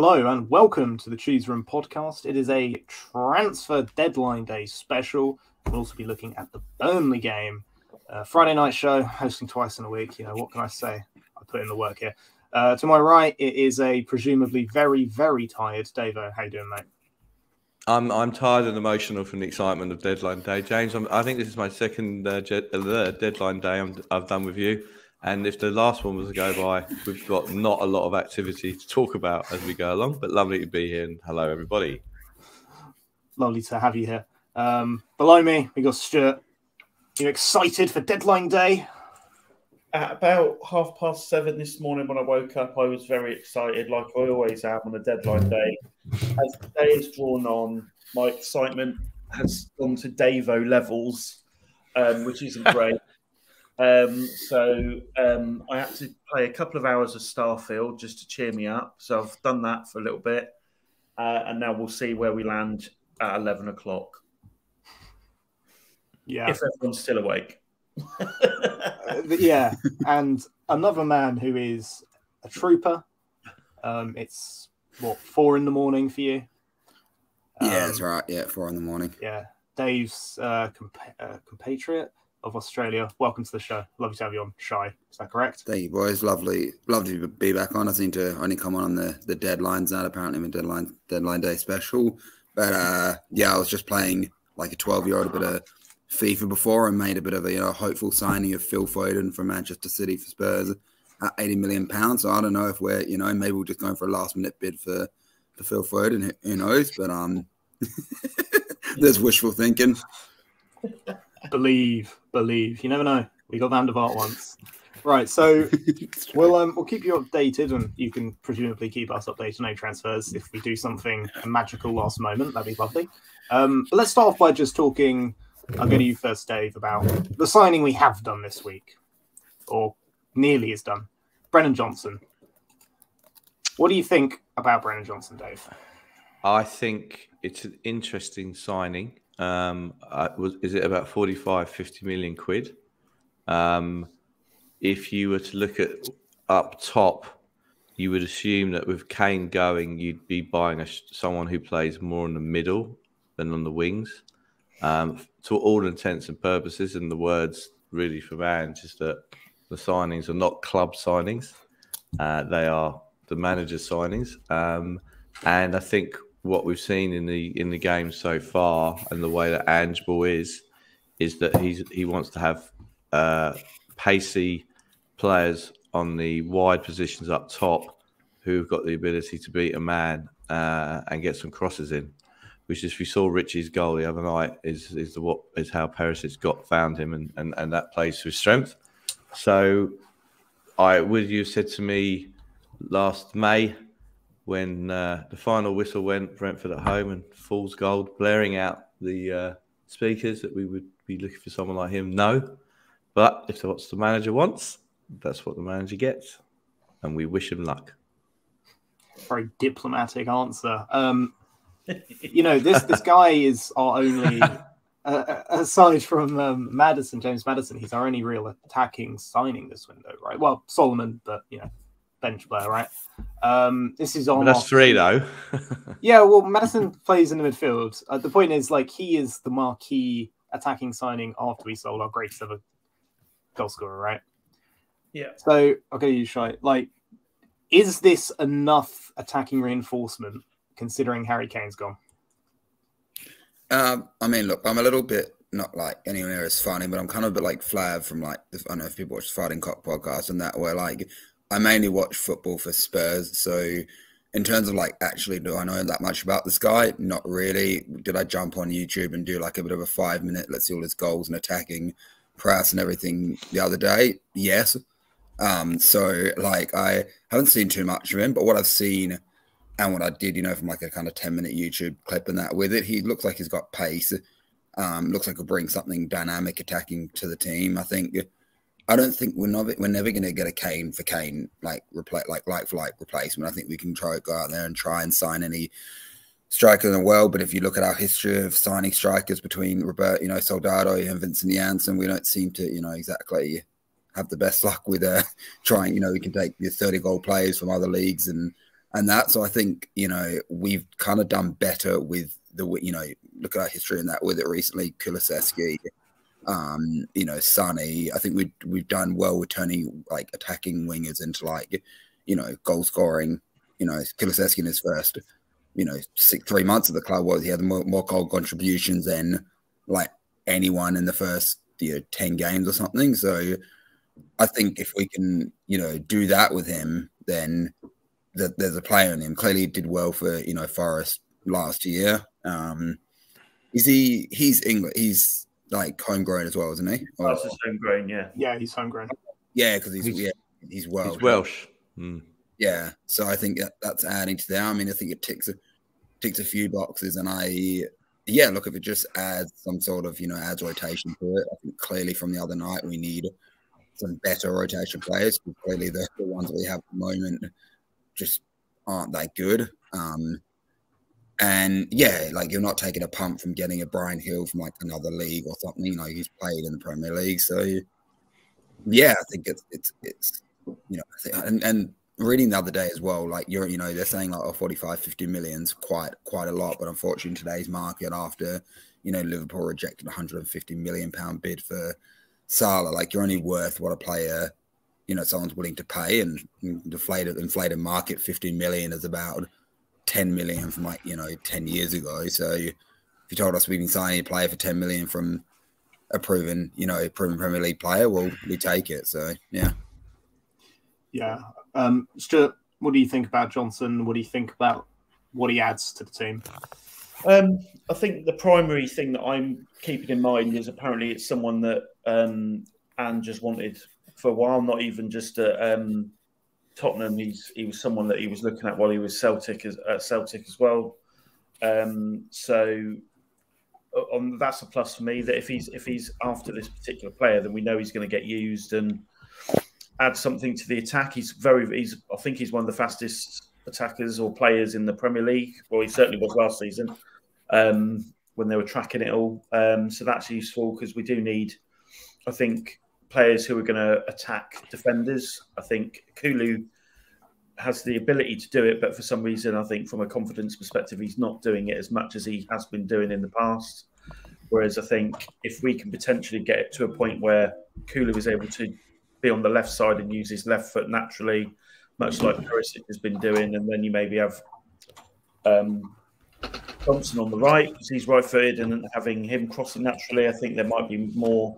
Hello and welcome to the Cheese Room podcast. It is a transfer deadline day special. We'll also be looking at the Burnley game. Uh, Friday night show, hosting twice in a week. You know, what can I say? I put in the work here. Uh, to my right, it is a presumably very, very tired Davo. How you doing, mate? I'm I'm tired and emotional from the excitement of deadline day, James. I'm, i think this is my second uh, jet, uh, deadline day i have done with you. And if the last one was to go by, we've got not a lot of activity to talk about as we go along, but lovely to be here. And hello, everybody. Lovely to have you here. Um, below me, we got Stuart. You excited for deadline day? At about half past seven this morning, when I woke up, I was very excited, like I always am on a deadline day. As the day has drawn on, my excitement has gone to Davo levels, um, which isn't great. Um, so um, I had to play a couple of hours of Starfield just to cheer me up. So I've done that for a little bit, uh, and now we'll see where we land at eleven o'clock. Yeah, if everyone's still awake. uh, yeah, and another man who is a trooper. Um, it's what four in the morning for you. Um, yeah, that's right. Yeah, four in the morning. Yeah, Dave's uh, compa- uh, compatriot of Australia. Welcome to the show. Lovely to have you on, Shy. Is that correct? Thank you, boys. Lovely, lovely to be back on. I seem to only come on on the the deadlines now. Apparently, my deadline deadline day special. But uh, yeah, I was just playing like a twelve year old a bit of FIFA before and made a bit of a you know hopeful signing of Phil Foden from Manchester City for Spurs at eighty million pounds. So I don't know if we're you know maybe we're just going for a last minute bid for for Phil Foden. Who knows? But um, there's wishful thinking. believe, believe. You never know. We got Van der Vaart once. Right, so we'll um, we'll keep you updated, and you can presumably keep us updated on no transfers if we do something a magical last moment. That'd be lovely. Um, but let's start off by just talking. I'll go to you first, Dave, about the signing we have done this week, or nearly is done. Brennan Johnson. What do you think about Brennan Johnson, Dave? I think it's an interesting signing. Um, was is it about 45, 50 million quid? Um, if you were to look at up top, you would assume that with Kane going, you'd be buying a, someone who plays more in the middle than on the wings. Um, to all intents and purposes, and the words really from Ange is that the signings are not club signings; uh, they are the manager's signings. Um, and I think what we've seen in the in the game so far and the way that Angeball is is that he's he wants to have uh, pacey players on the wide positions up top who've got the ability to beat a man uh, and get some crosses in. Which is we saw Richie's goal the other night is is the what is how Perisic got found him and, and, and that plays to his strength. So I would you said to me last May when uh, the final whistle went, Brentford at home and Fool's Gold blaring out the uh, speakers that we would be looking for someone like him. No, but if that's what the manager wants, that's what the manager gets, and we wish him luck. Very diplomatic answer. Um, you know, this this guy is our only. Uh, aside from um, Maddison, James Maddison, he's our only real attacking signing this window, right? Well, Solomon, but you know, bench player, right? Um, this is on. that's three though. yeah, well, Maddison plays in the midfield. Uh, the point is, like, he is the marquee attacking signing after we sold our greatest ever goal scorer, right? Yeah. So, okay, you shy. Like, is this enough attacking reinforcement considering Harry Kane's gone? Um, I mean, look, I'm a little bit not like anywhere near as funny, but I'm kind of a bit like Flav from like I don't know if people watch Fighting Cock podcast and that where like I mainly watch football for Spurs. So, in terms of like actually, do I know that much about this guy? Not really. Did I jump on YouTube and do like a bit of a five minute, let's see all his goals and attacking press and everything the other day? Yes. Um, so, like, I haven't seen too much of him, but what I've seen and what I did, you know, from like a kind of 10 minute YouTube clip and that with it, he looks like he's got pace. Um, looks like he'll bring something dynamic attacking to the team. I think I don't think we're not we're never going to get a Kane for Kane like replace like like for like replacement. I think we can try go out there and try and sign any striker in the world. But if you look at our history of signing strikers between Robert, you know, Soldado and Vincent Janssen, we don't seem to you know exactly have the best luck with uh, trying. You know, we can take the thirty goal players from other leagues and and that. So I think you know we've kind of done better with the you know look at our history in that with it recently. Kulusevski, um, you know, Sonny. I think we we've done well with turning like attacking wingers into like you know goal scoring. You know, Kulusevski in his first you know six, three months of the club was he had more, more goal contributions than like anyone in the first you know 10 games or something so i think if we can you know do that with him then that there's a player in him clearly did well for you know forest last year um is he he's english he's like homegrown as well isn't he or, That's homegrown yeah yeah he's homegrown yeah because he's, he's, yeah he's welsh he's welsh mm. yeah so i think that, that's adding to that i mean i think it ticks a ticks a few boxes and i yeah, look, if it just adds some sort of, you know, adds rotation to it, I think clearly from the other night we need some better rotation players. Clearly, the, the ones we have at the moment just aren't that good. Um, and yeah, like you're not taking a pump from getting a Bryan Gil from like another league or something. You know, he's played in the Premier League, so yeah, I think it's it's it's you know, and and reading the other day as well, like you're, you know, they're saying like, oh, 45, 50 millions, quite, quite a lot. But unfortunately, today's market, after, you know, Liverpool rejected 150 million pound bid for Salah, like you're only worth what a player, you know, someone's willing to pay and inflated, inflated market 15 million is about 10 million from like, you know, 10 years ago. So if you told us we've been signing a player for 10 million from a proven, you know, proven Premier League player, well, we take it. So, yeah. Yeah, um, Stuart, what do you think about Johnson? What do you think about what he adds to the team? Um, I think the primary thing that I'm keeping in mind is apparently it's someone that um, Ange just wanted for a while, not even just at um, Tottenham. He's he was someone that he was looking at while he was Celtic as, at Celtic as well. Um, so on, that's a plus for me. That if he's if he's after this particular player, then we know he's going to get used and add something to the attack. He's very, he's, I think he's one of the fastest attackers or players in the Premier League. Well, he certainly was last season um, when they were tracking it all. Um, so that's useful because we do need, I think, players who are going to attack defenders. I think Kulu has the ability to do it, but for some reason, I think from a confidence perspective, he's not doing it as much as he has been doing in the past. Whereas I think if we can potentially get it to a point where Kulu is able to be on the left side and use his left foot naturally, much like Perisic has been doing. And then you maybe have um, Thompson on the right because he's right footed and having him crossing naturally. I think there might be more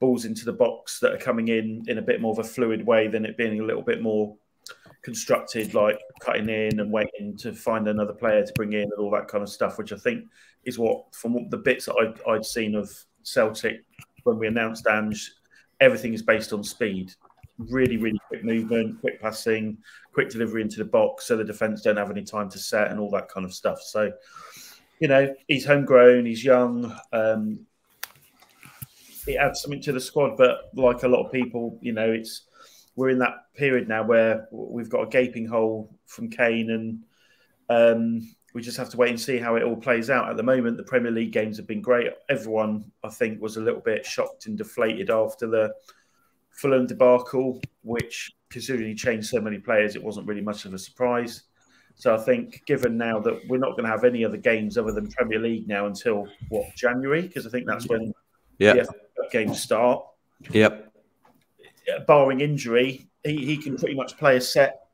balls into the box that are coming in in a bit more of a fluid way than it being a little bit more constructed, like cutting in and waiting to find another player to bring in and all that kind of stuff, which I think is what, from the bits that I'd, I'd seen of Celtic when we announced Ange, everything is based on speed. Really, really quick movement, quick passing, quick delivery into the box, so the defense don't have any time to set and all that kind of stuff. So, you know, he's homegrown, he's young. Um, it adds something to the squad, but like a lot of people, you know, it's we're in that period now where we've got a gaping hole from Kane and um, we just have to wait and see how it all plays out. At the moment, the Premier League games have been great. Everyone, I think, was a little bit shocked and deflated after the Fulham debacle, which, considering he changed so many players, it wasn't really much of a surprise. So I think, given now that we're not going to have any other games other than Premier League now until what January, because I think that's when yeah. the games start. Yep. Barring injury, he, he can pretty much play a set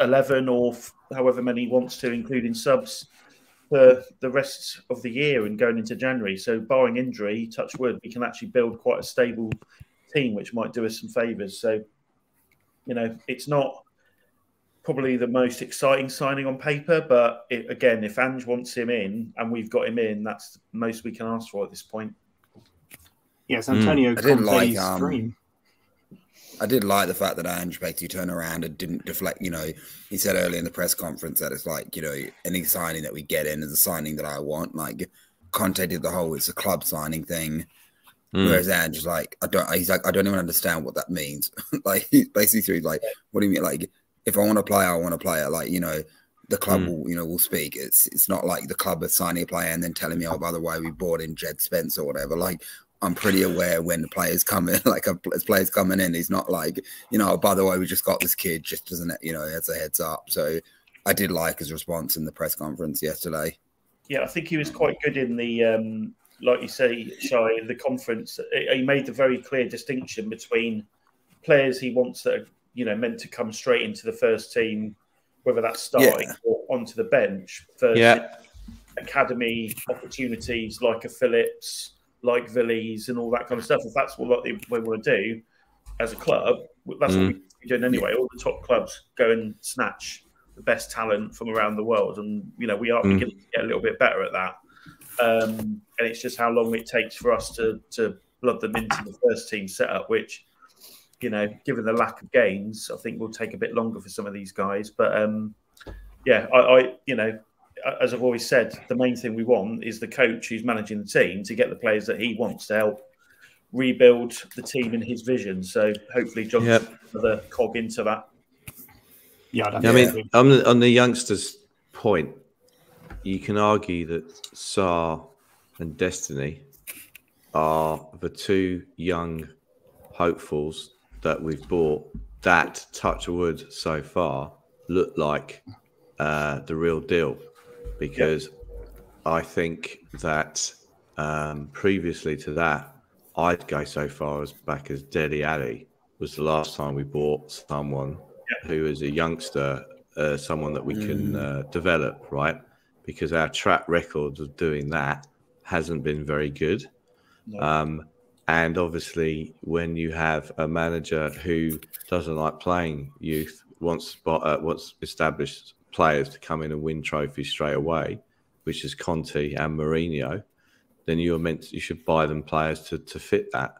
eleven or however many he wants to, including subs for the rest of the year and going into January. So, barring injury, touch wood, we can actually build quite a stable team, which might do us some favours. So, you know, it's not probably the most exciting signing on paper, but it, again, if Ange wants him in and we've got him in, that's the most we can ask for at this point. Yes, Antonio mm. Conte's like, um, dream. I did like the fact that Ange basically turned around and didn't deflect. You know, he said earlier in the press conference that it's like, you know, any signing that we get in is a signing that I want. Like Conte did the whole it's a club signing thing. Mm. Whereas Ange is like, I don't he's like, I don't even understand what that means. like basically he's like, what do you mean? Like, if I want to play, I want to play it. Like, you know, the club mm. will, you know, will speak. It's it's not like the club is signing a player and then telling me, oh, by the way, we bought in Jed Spence or whatever. Like I'm pretty aware when the players come in, like as players coming in, he's not like, you know, oh, by the way, we just got this kid, just doesn't, you know, as a heads up. So I did like his response in the press conference yesterday. Yeah, I think he was quite good in the, um, like you say, Shy, the conference. He made the very clear distinction between players he wants that are, you know, meant to come straight into the first team, whether that's starting Yeah. or onto the bench, versus Yeah. academy opportunities like a Phillips, like Veliz, and all that kind of stuff. If that's what they, we want to do as a club, that's what Mm. we're doing anyway. All the top clubs go and snatch the best talent from around the world, and you know we are Mm. beginning to get a little bit better at that. Um, and it's just how long it takes for us to to blood them into the first team setup, which you know, given the lack of gains, I think will take a bit longer for some of these guys. But um, yeah, I, I you know, as I've always said, the main thing we want is the coach who's managing the team to get the players that he wants to help rebuild the team in his vision. So hopefully, John's Yep. another cog into that. Yeah, I, I mean, on the, on the youngsters' point, you can argue that Sarr and Destiny are the two young hopefuls that we've bought that touch of wood so far look like uh, the real deal because I think that um, previously to that, I'd go so far as back as Dele Alli was the last time we bought someone who is a youngster, uh, someone that we can uh, develop, right? Because our track record of doing that hasn't been very good. No. Um, and obviously, when you have a manager who doesn't like playing youth, wants spot, uh, wants established players to come in and win trophies straight away, which is Conte and Mourinho, then you're meant to, you should buy them players to, to fit that.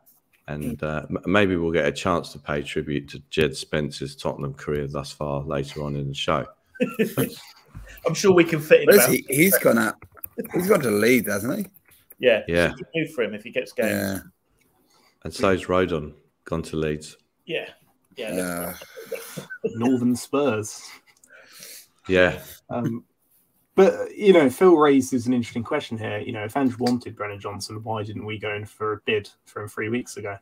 And uh, maybe we'll get a chance to pay tribute to Jed Spence's Tottenham career thus far later on in the show. I'm sure we can fit in. Where's he, he's gone out. He's gone to Leeds, hasn't he? Yeah, Yeah. it's a good move for him if he gets games. Yeah. And so's Rodon gone to Leeds. Yeah, yeah. Yeah. Northern Spurs. Yeah, Um, but you know, Phil raises an interesting question here. You know, if Ange wanted Brennan Johnson, why didn't we go in for a bid for him three weeks ago?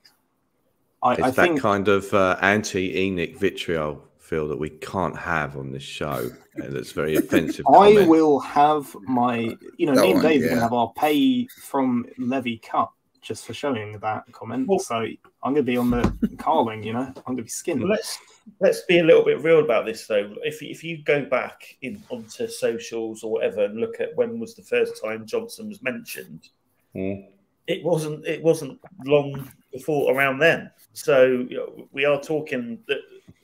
I, it's I that think kind of uh, anti-ENIC vitriol feel that we can't have on this show, and that's very offensive. I comment. will have my, you know, That me and one, Dave are going to have our pay from Levy cut just for showing that comment. Well- so I'm going to be on the Carling, you know, I'm going to be skinned. Well, let's let's be a little bit real about this though. If if you go back in onto socials or whatever and look at when was the first time Johnson was mentioned, Mm. it wasn't it wasn't long before around then. So you know, we are talking that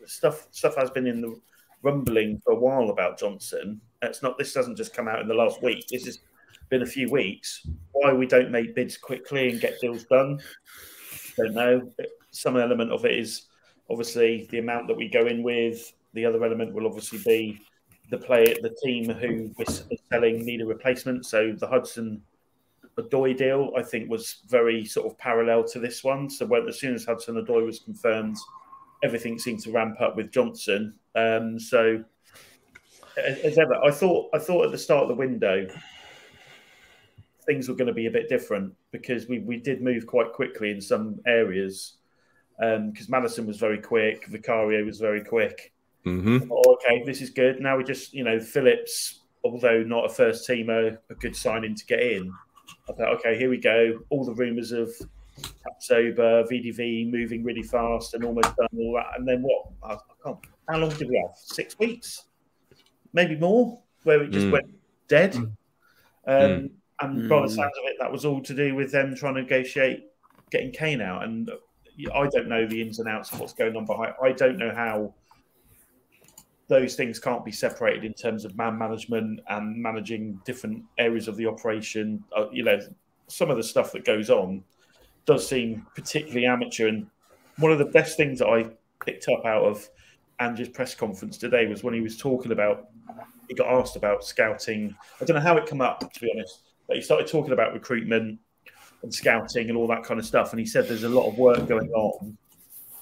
stuff stuff has been in the rumbling for a while about Johnson. It's not this doesn't just come out in the last week. This has been a few weeks. Why we don't make bids quickly and get deals done, don't know. Some element of it is obviously the amount that we go in with. The other element will obviously be the player, the team who we're selling need a replacement. So the Hudson Odoi deal, I think, was very sort of parallel to this one. So when, as soon as Hudson Odoi was confirmed, everything seemed to ramp up with Johnson. Um, so as as ever, I thought I thought at the start of the window things were going to be a bit different because we, we did move quite quickly in some areas because Maddison was very quick, Vicario was very quick. hmm Oh, okay, this is good. Now we just, you know, Phillips, although not a first teamer, a good signing to get in. I thought, okay, here we go. All the rumours of Sober, VDV moving really fast and almost done all that. And then what? I, I can't. How long did we have? Six weeks? Maybe more, where it just Mm. went dead. Mm. Um, And by the Mm. sounds of it, that was all to do with them trying to negotiate getting Kane out. And I don't know the ins and outs of what's going on behind. I don't know how those things can't be separated in terms of man management and managing different areas of the operation. Uh, you know, some of the stuff that goes on does seem particularly amateur. And one of the best things that I picked up out of Andrew's press conference today was when he was talking about, he got asked about scouting. I don't know how it came up, to be honest, he started talking about recruitment and scouting and all that kind of stuff. And he said there's a lot of work going on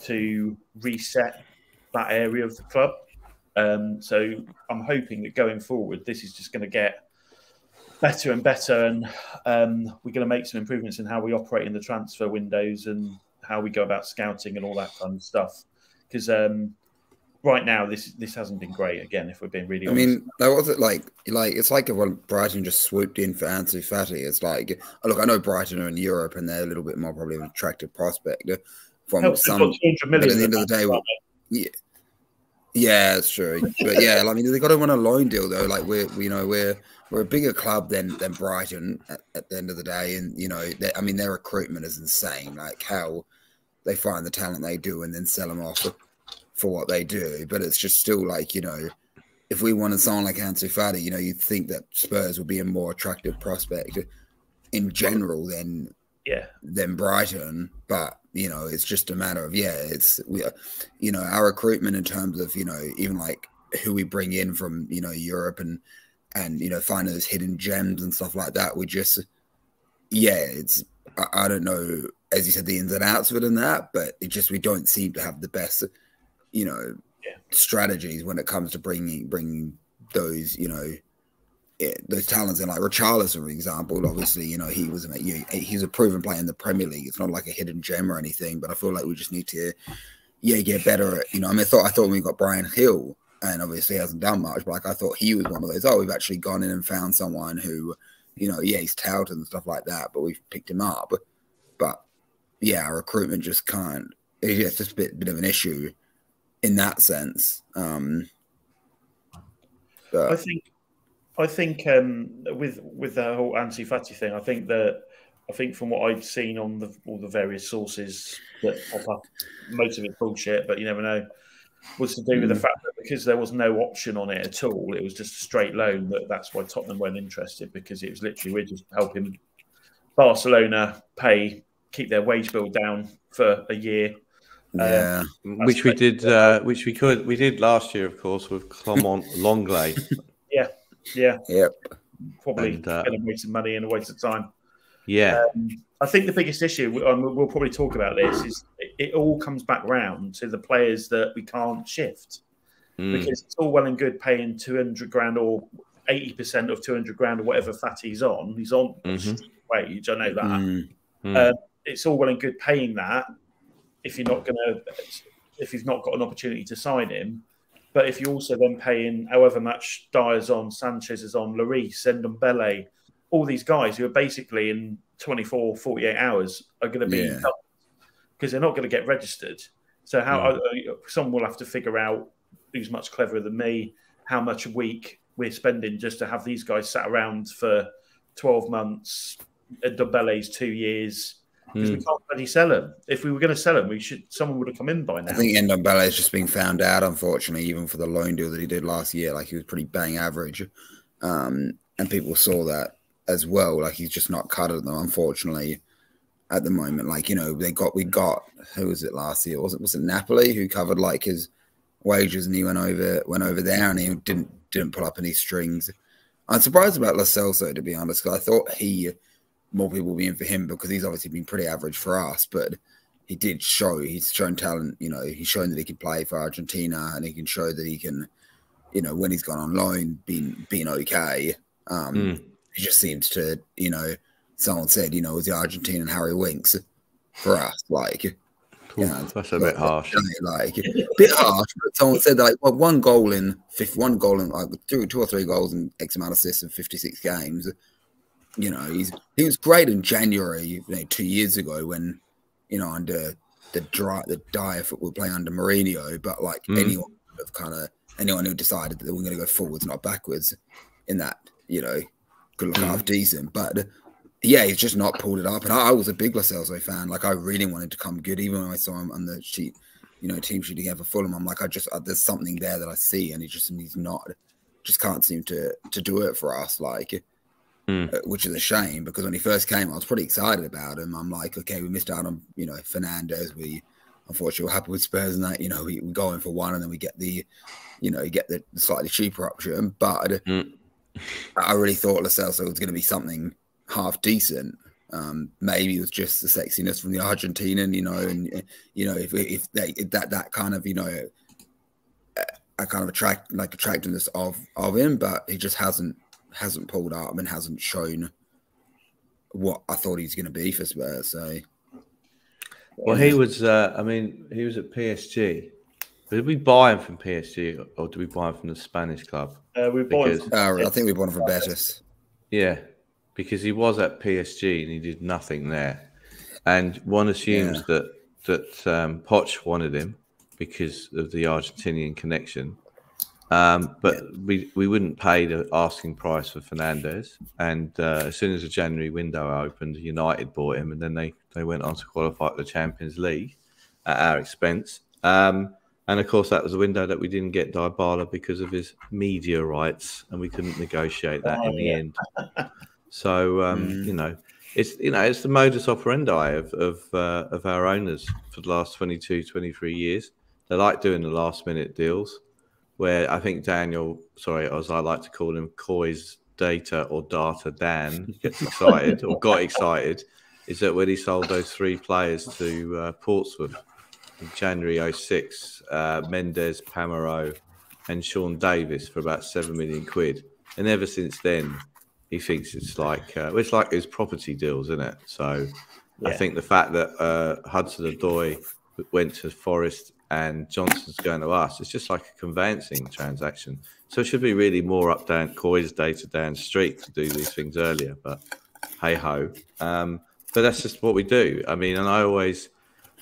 to reset that area of the club. Um, so I'm hoping that going forward, this is just going to get better and better, and um, we're going to make some improvements in how we operate in the transfer windows and how we go about scouting and all that kind of stuff. Because um, right now, this this hasn't been great. Again, if we're being really, I honest. mean, that wasn't like like it's like when Brighton just swooped in for Ansu Fati. It's like look, I know Brighton are in Europe and they're a little bit more probably an attractive prospect from Helps some. got 200 But at the end of the day, yeah, yeah, it's true. But yeah, I mean, they got to on a loan deal though. Like we're, you know, we're we're a bigger club than than Brighton at, at the end of the day, and you know, they, I mean, their recruitment is insane. Like how they find the talent they do and then sell them off for, what they do. But it's just still like you know, if we wanted someone like Ansu Fati, you know, you'd think that Spurs would be a more attractive prospect in general than yeah, than Brighton, but you know, it's just a matter of yeah, it's we, are, you know, our recruitment in terms of you know even like who we bring in from you know Europe and and you know finding those hidden gems and stuff like that. We just yeah, it's I, I don't know as you said the ins and outs of it and that, but it just we don't seem to have the best you know Yeah. strategies when it comes to bringing bringing those you know yeah, those talents in like Richarlison, for example. Obviously, you know he was a you know, he's a proven player in the Premier League. It's not like a hidden gem or anything, but I feel like we just need to yeah get better. At, you know, I mean, I thought I thought when we got Bryan Gil, and obviously he hasn't done much, but like I thought he was one of those. Oh, we've actually gone in and found someone who, you know, yeah, he's touted and stuff like that, but we've picked him up. But yeah, our recruitment just can't. It's just a bit bit of an issue in that sense. Um, but I think I think um, with with the whole Ansu Fati thing, I think that I think from what I've seen on the all the various sources that pop up, most of it bullshit, but you never know. Was to do with the Mm. fact that because there was no option on it at all, it was just a straight loan. That that's why Tottenham weren't interested because it was literally we're just helping Barcelona pay keep their wage bill down for a year. Yeah, which we did, uh, which we could, we did last year, of course, with Clement Lenglet. Yeah, yeah, yep. probably And, uh, a waste of money and a waste of time. Yeah, Um, I think the biggest issue, and we'll- we'll probably talk about this, is it, it all comes back round to the players that we can't shift Mm. because it's all well and good paying two hundred grand or eighty percent of two hundred grand or whatever Fati's on. He's on a Mhm. wage. I know that. Mm. Mm. Uh, it's all well and good paying that if you're not going to, if you've not got an opportunity to sign him. But if you're also then paying however much Dier's on, Sanchez is on, Lloris, Ndombele, all these guys who are basically in 24, 48 hours are going to be Yeah. because they're not going to get registered. So how uh, someone will have to figure out who's much cleverer than me, how much a week we're spending just to have these guys sat around for 12 months, Ndombele's two years because we Mm. can't bloody sell them. If we were going to sell them, we should. Someone would have come in by now. I think Ndombele is just being found out, unfortunately, even for the loan deal that he did last year. Like he was pretty bang average, um, and people saw that as well. Like he's just not cut it them, unfortunately, at the moment. Like you know, they got we got who was it last year? Was it was it Napoli who covered like his wages and he went over went over there and he didn't didn't pull up any strings. I'm surprised about Celso to be honest, because I thought he more people would be in for him because he's obviously been pretty average for us, but he did show he's shown talent. You know, he's shown that he can play for Argentina, and he can show that he can, you know, when he's gone on loan, been been okay. Um, Mm. He just seems to, you know, someone said, you know, was the Argentinian Harry Winks for us, like. Cool. Yeah, That's a bit harsh. Like a bit harsh, but someone said like well, one goal in fifth, one goal in like two, two or three goals and X amount of assists in fifty six games. You know, he's he was great in January, you know, two years ago when, you know, under the dry the dire football play under Mourinho, but like Mm. anyone would have kind of anyone who decided that they were going to go forwards, not backwards, in that, you know, could look Mm. half decent, but. Yeah, he's just not pulled it up, and I, I was a big Lo Celso fan. Like, I really wanted to come good, even when I saw him on the sheet you know, team sheet again for Fulham. I'm like, I just uh, there's something there that I see, and he just he's not, just can't seem to to do it for us. Like, Uh, which is a shame because when he first came, I was pretty excited about him. I'm like, okay, we missed out on you know Fernandez. We unfortunately were happy with Spurs and that you know we, we go in for one and then we get the, you know, you get the slightly cheaper option. But Hmm. I really thought Celso was going to be something half decent. Um, maybe it was just the sexiness from the Argentinian, you know, and you know if if, they, if that that kind of you know, a kind of attract like attractiveness of of him, but he just hasn't hasn't pulled up and hasn't shown what I thought he's going to be for Spurs. So Well, he was. Uh, I mean, he was at PSG, Did we buy him from PSG or did we buy him from the Spanish club? Uh, we bought. Because- Uh, I think we bought him for Betis. Yeah, because he was at PSG and he did nothing there, and one assumes Yeah. that that um, Poch wanted him because of the Argentinian connection. Um, but we, we wouldn't pay the asking price for Fernandez. And uh, as soon as the January window opened, United bought him, and then they, they went on to qualify for the Champions League at our expense. Um, and of course, that was a window that we didn't get Dybala because of his media rights, and we couldn't negotiate that Oh, in the yeah. end. So um, Mm. you know, it's you know it's the modus operandi of of, uh, of our owners for the last 22, 23 years. They like doing the last minute deals, where I think Daniel, sorry, as I like to call him, Coy's data or data Dan gets excited or got excited, is that when he sold those three players to uh, Portsmouth in January 06, uh, Mendes, Pamarot, and Sean Davis for about seven million quid, and ever since then he thinks it's like uh, it's like his property deals, isn't it? So I think the fact that uh, Hudson Odoi went to Forest and Johnson's going to us, it's just like a conveyancing transaction. So it should be really more up down Coy's data down street to do these things earlier. But hey ho. Um, but that's just what we do. I mean, and I always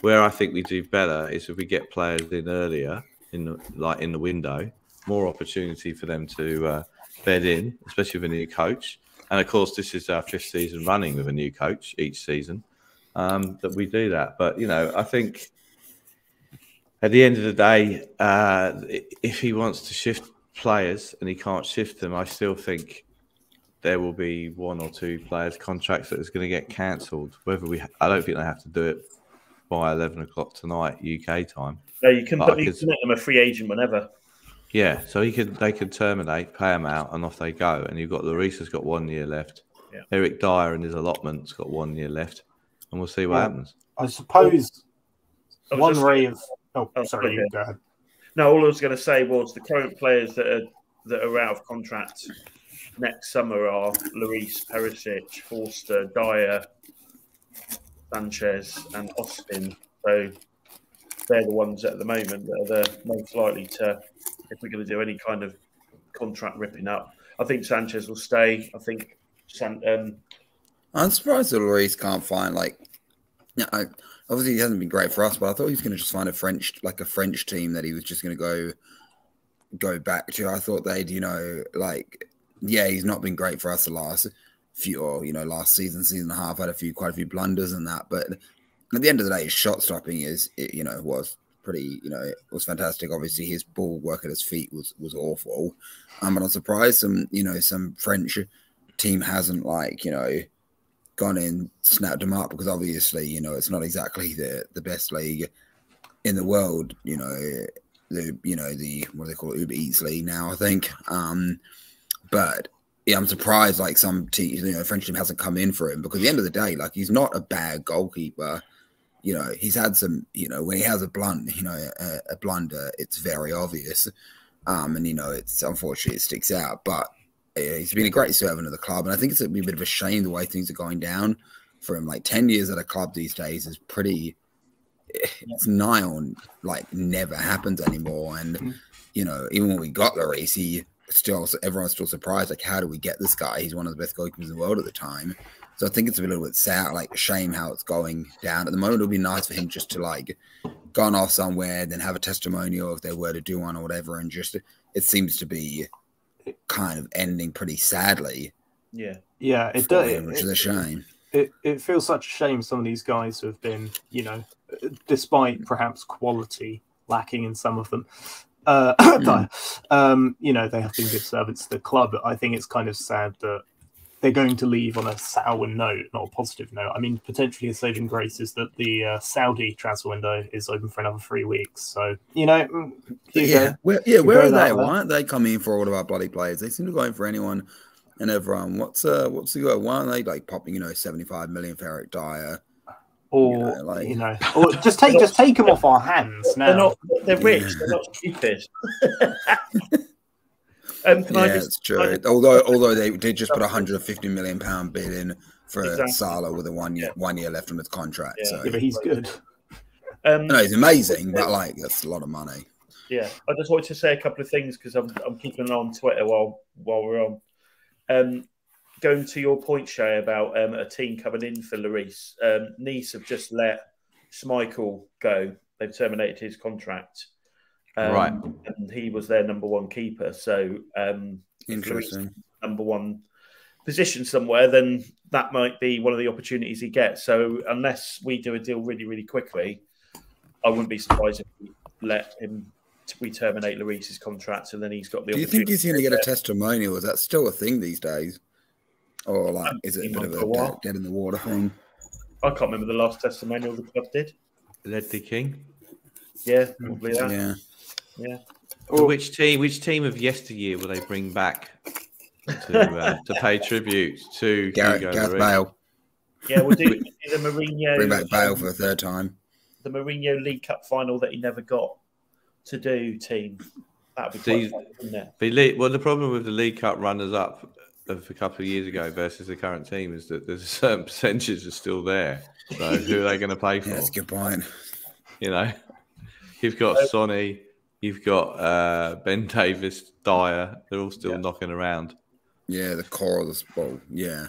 where I think we do better is if we get players in earlier in the like in the window, more opportunity for them to uh, bed in, especially with a new coach. And of course, this is our fifth season running with a new coach each season. Um, that we do that, but you know, I think at the end of the day, uh, if he wants to shift players and he can't shift them, I still think there will be one or two players' contracts that is going to get cancelled. Whether we, I don't think they have to do it by eleven o'clock tonight UK time. No, you can But put I you could- can make them a free agent whenever. Yeah, so he could they could terminate, pay him out, and off they go. And you've got Lloris has got one year left. Yeah. Eric Dier and his allotment's got one year left, and we'll see what Yeah. happens. I suppose one just- ray of. Oh, Oh, sorry, okay. go ahead. No, all I was going to say was the current players that are that are out of contract next summer are Lloris, Perisic, Forster, Dier, Sanchez, and Austin. So they're the ones at the moment that are the most likely to, if we're going to do any kind of contract ripping up. I think Sanchez will stay. I think San, um, I'm surprised that Lloris can't find like. Yeah, I, obviously he hasn't been great for us, but I thought he was going to just find a French, like a French team that he was just going to go, go back to. I thought they'd, you know, like, yeah, he's not been great for us the last few, or you know, last season, season and a half, had a few, quite a few blunders and that. But at the end of the day, his shot stopping is, it, you know, was pretty, you know, it was fantastic. Obviously, his ball work at his feet was was awful. Um, but I'm surprised some, you know, some French team hasn't like, you know gone in, snapped him up because obviously, you know, it's not exactly the the best league in the world. You know, the you know the what do they call it, Uber Eats league now, I think. Um, but yeah, I'm surprised like some team, you know, French team hasn't come in for him because at the end of the day, like he's not a bad goalkeeper. You know, he's had some. You know, when he has a blunt, you know, a, a blunder, it's very obvious. Um, and you know, it's unfortunately it sticks out, but he's been a great servant of the club, and I think it's a, bit of a shame the way things are going down for him. Like ten years at a club these days is pretty. It's nigh on like never happens anymore, and Mhm. you know even when we got Lloris, he still everyone's still surprised. Like, how do we get this guy? He's one of the best goalkeepers in the world at the time. So I think it's a little bit sad, like shame how it's going down at the moment. It would be nice for him just to like gone off somewhere, then have a testimonial if they were to do one or whatever, and just it seems to be kind of ending pretty sadly yeah, Yeah, it does. him, which is a shame. it, it feels such a shame some of these guys have been, you know, despite perhaps quality lacking in some of them, uh, dire, um, you know, they have been good servants to the club. I think it's kind of sad that they're going to leave on a sour note, not a positive note. I mean, potentially a saving grace is that the uh, Saudi transfer window is open for another three weeks. So, you know, mm, you yeah, go. where, yeah, where are they? Why aren't they coming in for all of our bloody players? They seem to go in for anyone and everyone. What's uh, what's the go? Why aren't they like popping? You know, seventy-five million for Eric Dier. or you know, like- you know, or just take just take them off our hands now. they're not. They're rich. Yeah. They're not stupid. um, can I yeah, just it's true. just- Although although they did just put a hundred and fifty million pound bid in for Exactly. Salah with a one year one year left on his contract. Yeah. So yeah, but he's good. um, no, he's amazing, but like that's a lot of money. Yeah, I just wanted to say a couple of things because I'm, I'm keeping an eye on Twitter while while we're on. Um, going to your point, Shay, about um, a team coming in for Lloris. Um, Nice have just let Schmeichel go. They've terminated his contract. Um, Right. And he was their number one keeper. So, um, if Lloris Interesting. number one position somewhere, then that might be one of the opportunities he gets. So, unless we do a deal really, really quickly, I wouldn't be surprised if we let him. We terminate Lloris's contract, and then he's got the. Do you think he's going to get a testimonial? Is that still a thing these days? Or like, is it a bit of a a dead- dead in the water thing? I can't remember the last testimonial the club did. Ledley King. Yeah, probably that. Yeah. Yeah. Or- Which team? Which team of yesteryear will they bring back to uh, to pay tribute to Gareth, Hugo Gareth Lloris? Bale. Yeah, we'll do the Mourinho. Bring back Bale for a third time. the Mourinho League Cup final that he never got to do. Team that would be These- fun, wouldn't it? Well, the problem with the League Cup runners up of a couple of years ago versus the current team is that there's a certain percentages are still there. So who are they going to pay for? Yeah, that's a good point. You know, you've got Sonny, you've got uh, Ben Davies, Dier. They're all still Yeah. knocking around. Yeah, the core of the sport. Yeah.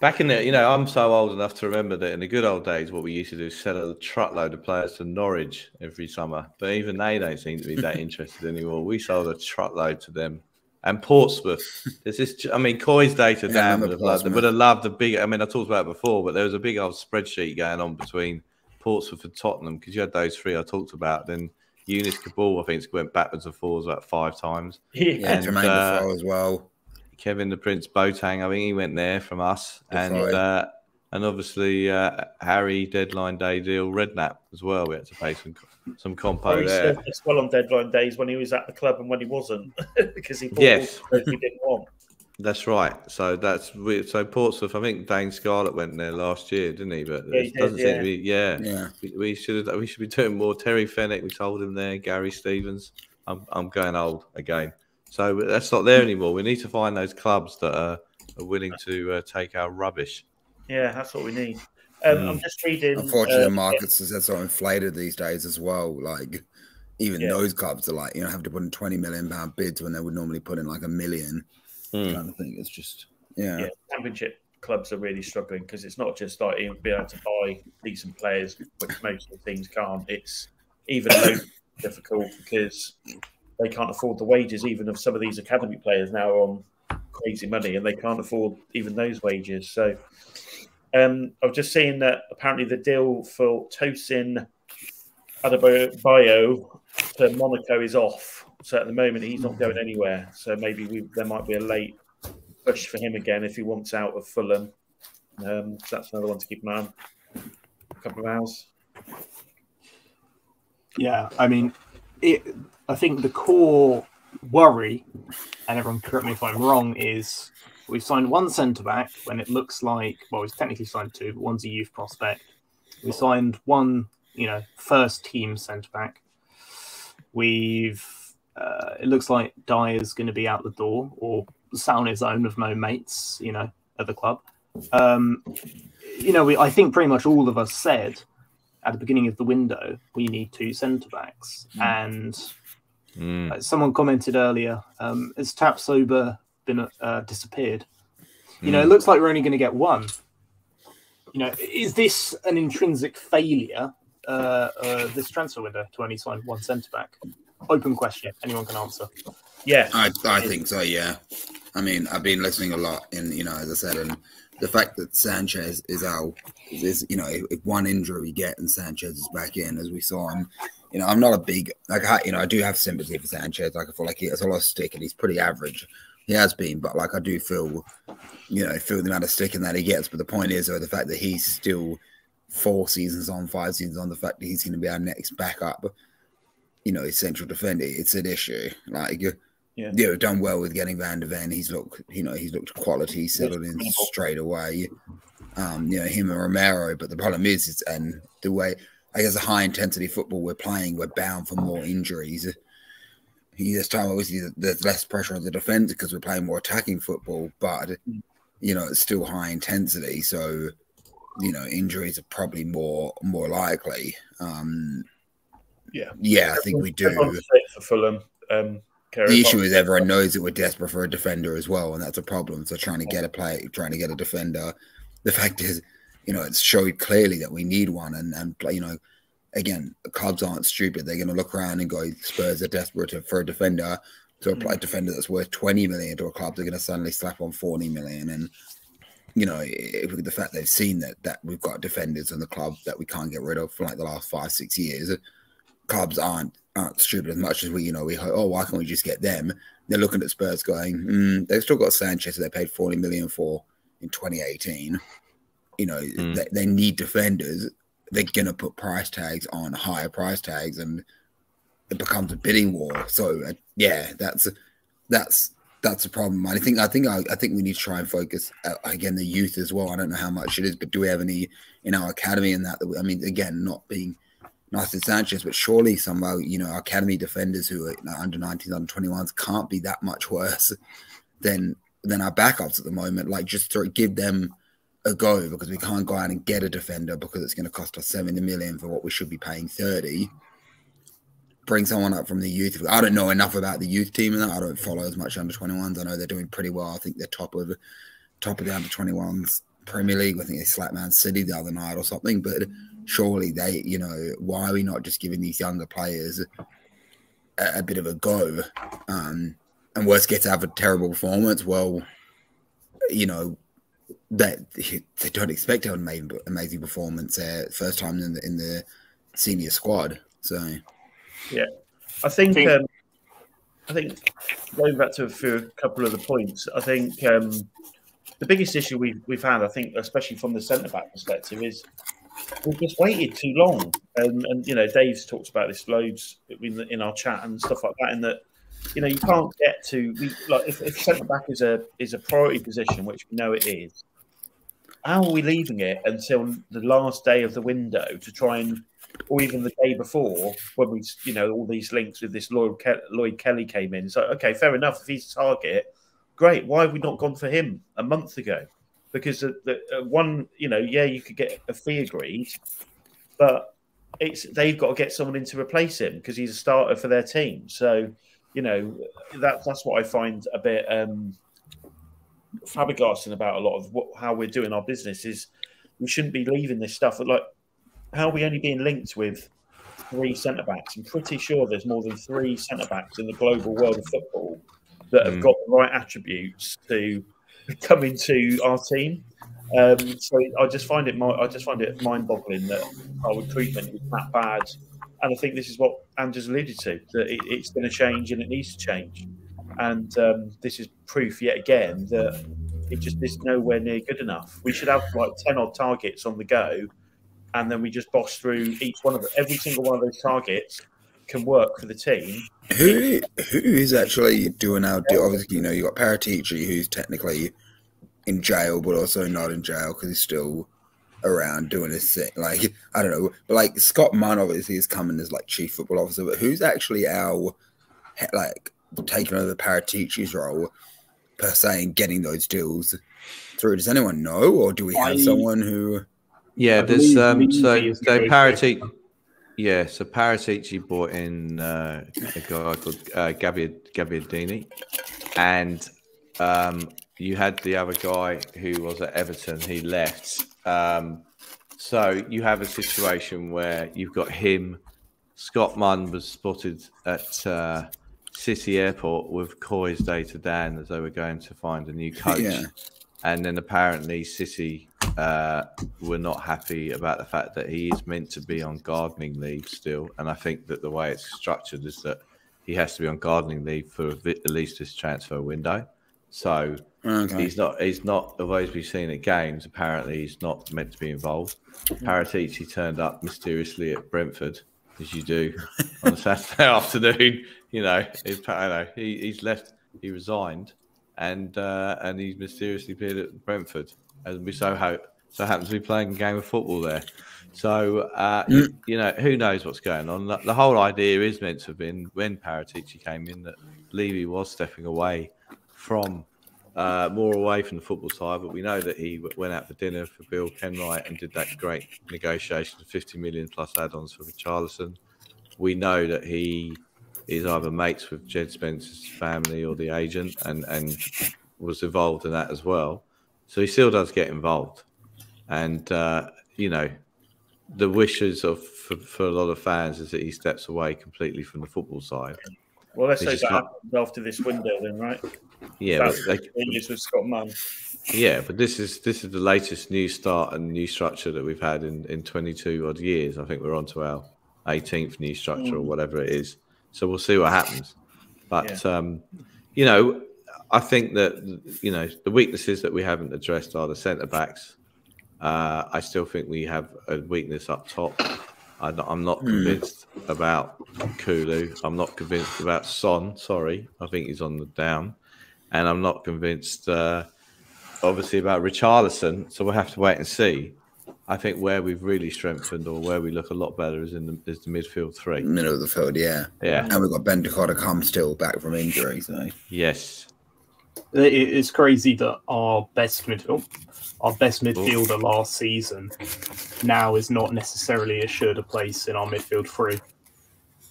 Back in the, you know, I'm so old enough to remember that in the good old days, what we used to do is sell a truckload of players to Norwich every summer. But even they don't seem to be that interested anymore. We sold a truckload to them. And Portsmouth, there's this. I mean, Coy's data Yeah, down would have loved. They would have loved the big. I mean, I talked about it before, but there was a big old spreadsheet going on between Portsmouth and Tottenham because you had those three I talked about. Then Younes Kaboul, I think, went backwards and forwards about five times. Yeah. Yeah, And, Jermaine uh, Defoe as well. Kevin the Prince Boateng, I think he went there from us, and uh, and obviously uh, Harry deadline day deal Redknapp as well. We had to pay some some compo he there. served well on deadline days when he was at the club and when he wasn't because he bought Yes. all the players we didn't want. That's right. So that's we- so Portsmouth. I think Dane Scarlett went there last year, didn't he? But Yeah, he it doesn't did, seem yeah. to be. Yeah, Yeah. we, we should we should be doing more. Terry Fenwick, we told him there. Gary Stevens. I'm I'm going old again. So that's not there anymore. We need to find those clubs that are, are willing to uh, take our rubbish. Yeah, that's what we need. Um, Mm. I'm just reading. Unfortunately, uh, the markets are so inflated these days as well. Like, even Yeah. those clubs are like, you know, have to put in 20 million pound bids when they would normally put in like a million. Hmm. Kind of thing. It's just, yeah. yeah, championship clubs are really struggling because it's not just like being able to buy decent players, which most of the teams can't. It's even more difficult because they can't afford the wages even of some of these academy players now are on crazy money and they can't afford even those wages. So um, I've just seen that apparently the deal for Tosin Adarabioyo to Monaco is off. So at the moment he's not going anywhere. So maybe we, there might be a late push for him again if he wants out of Fulham. Um, so that's another one to keep an eye on. A couple of hours. Yeah, I mean, it, I think the core worry, and everyone correct me if I'm wrong, is we've signed one centre back when it looks like well, we've technically signed two, but one's a youth prospect. We signed one, you know, first team centre back. We've uh, it looks like Dier's going to be out the door or sat on his own with no mates, you know, at the club. Um, you know, we, I think pretty much all of us said at the beginning of the window we need two centre backs, and Mm. uh, someone commented earlier, um, has Tapsoba been uh, disappeared? You know, it looks like we're only going to get one. You know, is this an intrinsic failure, uh, uh, this transfer window, to only sign one centre back? Open question. Anyone can answer. Yeah, I, I think so, yeah. I mean, I've been listening a lot, and you know, as I said, and the fact that Sanchez is out is, you know, if, if one injury we get and Sanchez is back in, as we saw him, you know, I'm not a big like, I, you know, I do have sympathy for Sanchez. Like, I feel like he has a lot of stick, and he's pretty average. He has been, but like, I do feel, you know, feel the amount of sticking that he gets. But the point is, though, the fact that he's still four seasons on, five seasons on, the fact that he's going to be our next backup, you know, his central defender, it's an issue. Like, Yeah. yeah, yeah, done well with getting Van der Ven. He's looked, you know, he's looked quality, settled in straight away. Um, you know, him and Romero, but the problem is, it's and the way I guess the high intensity football we're playing, we're bound for more injuries. He, this time, obviously, there's less pressure on the defense because we're playing more attacking football, but you know, it's still high intensity, so you know, injuries are probably more more likely. Um, Yeah, yeah, I think we do. For Fulham, um, the issue is everyone knows that we're desperate for a defender as well, and that's a problem. So trying to get a play, trying to get a defender. The fact is, you know, it's showed clearly that we need one, and and you know, again, clubs aren't stupid. They're going to look around and go, Spurs are desperate for a defender. To apply a defender that's worth 20 million to a club, they're going to suddenly slap on 40 million. And, you know, if, the fact they've seen that that we've got defenders in the club that we can't get rid of for like the last five, six years, clubs aren't aren't stupid as much as we, you know, we hope, oh, why can't we just get them? They're looking at Spurs going, mm, they've still got Sanchez they paid 40 million for in 2018. You know, mm. they, they need defenders. They're going to put price tags on higher price tags and it becomes a bidding war. So, uh, yeah, that's that's that's a problem. I think I think I, I, think we need to try and focus uh, again the youth as well. I don't know how much it is, but do we have any in our academy in that? that we, I mean, again, not being Nathan Sanchez, but surely somehow, uh, you know, academy defenders who are you know, under 19s, under 21s can't be that much worse than than our backups at the moment. Like just to give them a go because we can't go out and get a defender because it's going to cost us 70 million for what we should be paying 30. Bring someone up from the youth. I don't know enough about the youth team and. I don't follow as much under 21s. I know they're doing pretty well. I think they're top of top of the under 21s Premier League. I think they slapped Man City the other night or something. But surely they, you know, why are we not just giving these younger players a, a bit of a go? Um, and worst gets to have a terrible performance. Well, you know, that they don't expect to have an amazing, amazing performance uh, first time in the in the senior squad. So, yeah, I think um, I think going back to a, few, a couple of the points, I think um, the biggest issue we've we've had, I think, especially from the centre back perspective, is we've just waited too long. And, and you know, Dave's talked about this loads in, in our chat and stuff like that. In that, you know, you can't get to we, like if, if centre back is a is a priority position, which we know it is. How are we leaving it until the last day of the window to try and, or even the day before when we, you know, all these links with this Lloyd, Ke- Lloyd Kelly came in? So okay, fair enough. If he's target, great. Why have we not gone for him a month ago? Because the, the uh, one, you know, yeah, you could get a fee agreed, but it's they've got to get someone in to replace him because he's a starter for their team. So, you know, that that's what I find a bit um, flabbergasting about a lot of what, how we're doing our business is we shouldn't be leaving this stuff. Like, how are we only being linked with three centre backs? I'm pretty sure there's more than three centre backs in the global world of football that have mm. got the right attributes to come to our team. Um, so I just find it I just find it mind-boggling that our recruitment is that bad. And I think this is what Andrew's alluded to that it, it's going to change and it needs to change. And um, this is proof yet again that it just is nowhere near good enough. We should have like ten odd targets on the go, and then we just boss through each one of them. Every single one of those targets can work for the team. Who who is actually doing our deal? Obviously, you know, you got Paratici, who's technically in jail, but also not in jail because he's still around doing his thing. Like I don't know, but like Scott Munn obviously is coming as like chief football officer, but who's actually our like taking over Paratici's role per se and getting those deals through? Does anyone know, or do we have I, someone who? Yeah, there's um. So so Paratici yeah, so Paratici brought in uh, a guy called uh, Gabbiadini, and um, you had the other guy who was at Everton. He left. Um, so you have a situation where you've got him. Scott Munn was spotted at uh, City Airport with Coy's day to Dan as they were going to find a new coach. Yeah. And then apparently City uh, were not happy about the fact that he is meant to be on gardening leave still. And I think that the way it's structured is that he has to be on gardening leave for at least this transfer window. So okay. he's not he's not although he's been seen at games. Apparently, he's not meant to be involved. Paratici turned up mysteriously at Brentford, as you do on a Saturday afternoon. You know, I know he, he's left. He resigned, and uh, and he's mysteriously appeared at Brentford and we so hope so happens to be playing a game of football there. So uh, mm. you know who knows what's going on. The, the, whole idea is meant to have been when Paratici came in that Levy was stepping away from uh, more away from the football side, but we know that he went out for dinner for Bill Kenwright and did that great negotiation of 50 million plus add-ons for Richarlison. we know that he is either mates with Jed Spence's family or the agent, and and was involved in that as well. So he still does get involved, and uh, you know, the wishes of for, for, a lot of fans is that he steps away completely from the football side. Well, let's say that not... after this window, then, right? Yeah, but they, with Scott Munn. Yeah, but this is this is the latest new start and new structure that we've had in in 22 odd years. I think we're on to our 18th new structure mm. or whatever it is. So we'll see what happens. But yeah. um, you know, I think that you know the weaknesses that we haven't addressed are the centre backs. Uh, I still think we have a weakness up top. I, am not hmm. convinced mm. about Kulu. I'm not convinced about Son. Sorry, I think he's on the down, and I'm not convinced, uh, obviously, about Richarlison. So we'll have to wait and see. I think where we've really strengthened or where we look a lot better is in the, is the midfield three. Middle of the field, yeah. Yeah. And we've got Ben to come still back from injury. So. Yes. Uh, it's crazy that our best midfield, oh, our best midfielder last season, now is not necessarily assured a place in our midfield three,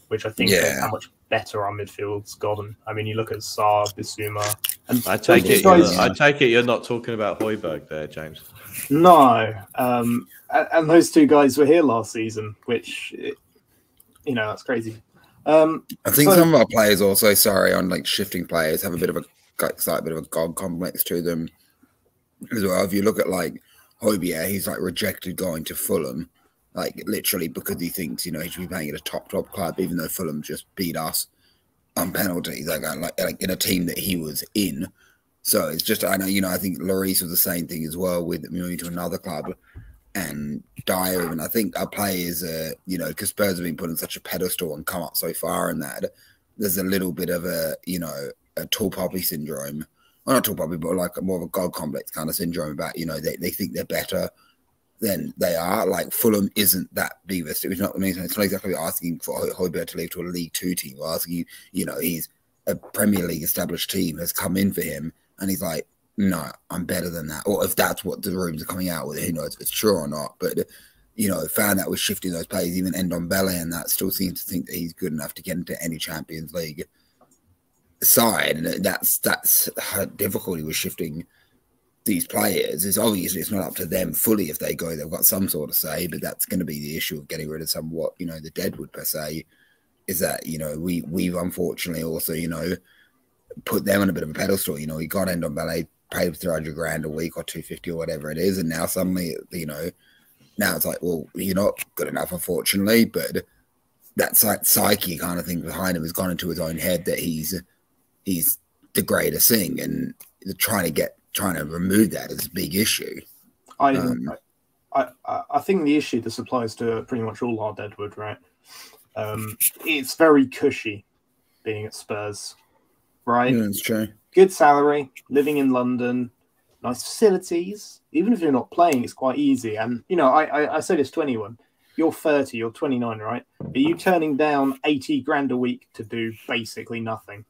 which I think yeah. how much better our midfield's gotten. I mean, you look at Sarr, Bissouma, and I take it. Guys, I take it you're not talking about Højbjerg there, James. No, um, and those two guys were here last season, which you know that's crazy. Um, I think so, some of our players also, sorry, on like shifting players, have a bit of a like, bit of a god complex to them as well. If you look at like Højbjerg, he's like rejected going to Fulham, like literally because he thinks you know he should be playing at a top top club, even though Fulham just beat us on penalties. Like, like, like in a team that he was in. So it's just I know you know I think Lloris was the same thing as well with moving to another club and Dier and I think our players uh you know because Spurs have been put on such a pedestal and come up so far and that there's a little bit of a you know a tall poppy syndrome. Well not tall poppy but like more of a god complex kind of syndrome about you know they, they think they're better than they are. Like Fulham isn't that big it's not I mean, it's not exactly asking for Højbjerg to leave to a League Two team we're asking you know he's a Premier League established team has come in for him and he's like, no, I'm better than that. Or if that's what the rooms are coming out with, who knows if it's true or not. But, you know, found that was shifting those players, even end on Ndombele and that still seems to think that he's good enough to get into any Champions League side. And that's that's how difficulty with shifting these players is obviously it's not up to them fully if they go they've got some sort of say but that's going to be the issue of getting rid of somewhat you know the deadwood per se is that you know we we've unfortunately also you know put them on a bit of a pedestal. You know, he got Ndombele, paid 300 grand a week or 250 or whatever it is. And now suddenly, you know, now it's like, well, you're not good enough, unfortunately. But that psyche kind of thing behind him has gone into his own head that he's he's the greatest thing, and trying to get trying to remove that is a big issue. I, um, I, I I think the issue this applies to pretty much all our Deadwood, right? Um, it's very cushy being at Spurs right? Yeah, that's true. Good salary, living in London, nice facilities. Even if you're not playing, it's quite easy. And you know, I I, I say this to anyone: you're 30, you're 29, right? Are you turning down 80 grand a week to do basically nothing?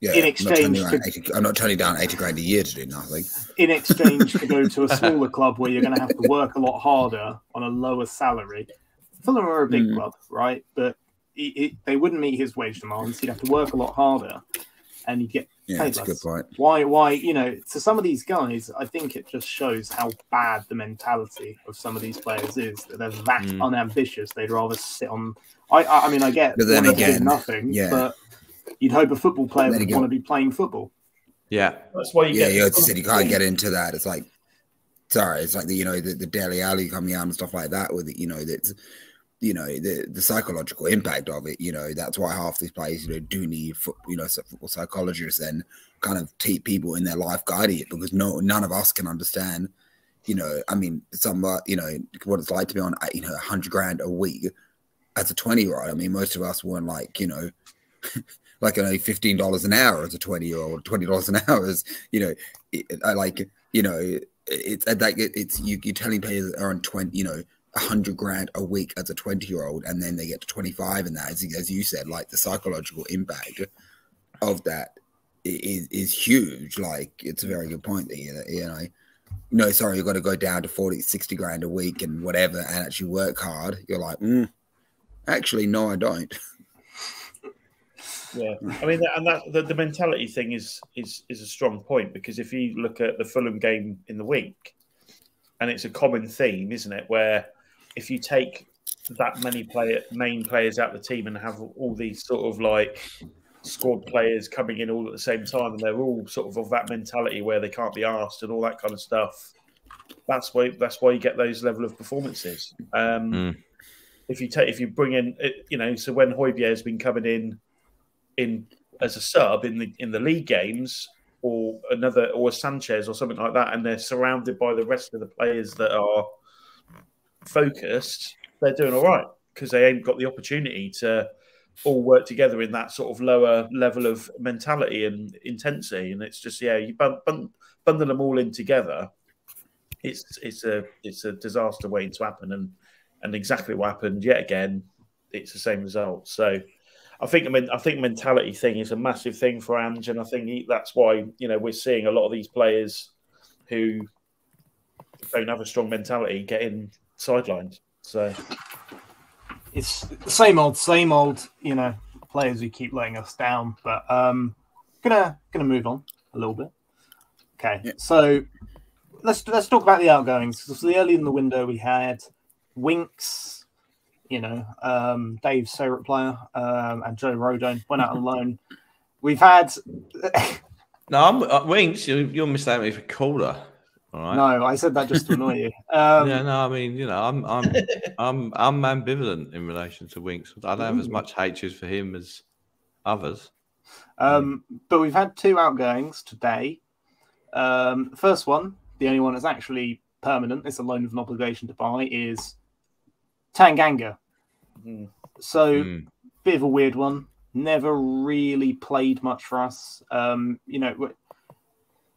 Yeah, in exchange, I'm not, to, 80, I'm not turning down 80 grand a year to do nothing. In exchange to go to a smaller club where you're going to have to work a lot harder on a lower salary. Fulham are a big mm. club, right? But they wouldn't meet his wage demands. He'd have to work a lot harder, and he'd get yeah, paid less. good point. Why? Why? You know, to some of these guys, I think it just shows how bad the mentality of some of these players is. That they're that mm. unambitious. They'd rather sit on. I. I mean, I get. But then again, nothing. Yeah. But you'd hope a football player would want to be playing football. Yeah, that's why you yeah, get. Yeah, you said you can't get into that. It's like, sorry, it's like the you know the, the Dele Alli coming out and stuff like that. With you know that's you know the the psychological impact of it. You know that's why half these players you know do need you know football psychologists and kind of teach people in their life guiding it because no none of us can understand. You know, I mean, some uh, you know what it's like to be on you know hundred grand a week as a twenty year old. I mean, most of us weren't like you know. like only fifteen dollars an hour as a twenty year old, twenty dollars an hour is you know, it, I like you know, it's like it, it's you, you're telling players are on twenty, you know, a hundred grand a week as a 20 year old and then they get to 25 and that as, as you said like the psychological impact of that is, is huge like it's a very good point that you, you know no sorry you've got to go down to 40 60 grand a week and whatever and actually work hard you're like mm, Actually, no, I don't. Yeah, I mean, and that the, the mentality thing is is is a strong point because if you look at the Fulham game in the week, and it's a common theme, isn't it? Where if you take that many player main players out the team and have all these sort of like squad players coming in all at the same time, and they're all sort of of that mentality where they can't be asked and all that kind of stuff. That's why that's why you get those level of performances. Um, Mm. If you take if you bring in, you know, so when Højbjerg has been coming in in as a sub in the in the league games or another or Sanchez or something like that, and they're surrounded by the rest of the players that are focused, they're doing all right because they ain't got the opportunity to all work together in that sort of lower level of mentality and intensity. And it's just yeah, you bun- bun- bundle them all in together. It's it's a it's a disaster waiting to happen, and and exactly what happened yet again. It's the same result. So. I think I mean I think mentality thing is a massive thing for Ange, and I think he, that's why you know we're seeing a lot of these players who don't have a strong mentality getting sidelined. So it's the same old, same old, you know, players who keep letting us down. But um gonna gonna move on a little bit. Okay, Yeah. so let's let's talk about the outgoings. So the early in the window we had Winks, you know, um, Dave's favourite player, um, and Joe Rodon went out on loan. We've had No, I'm uh, Winks. You, you're mistaking me for Calder. All right. no, I said that just to annoy you. Um, yeah, no, I mean, you know, I'm, I'm, I'm, I'm ambivalent in relation to Winks. I don't have as much hatred for him as others. Um, but we've had two outgoings today. Um, first one, the only one that's actually permanent, it's a loan with an obligation to buy, is Tanganga. mm, So, Mm. bit of a weird one. Never really played much for us. Um, you know, w-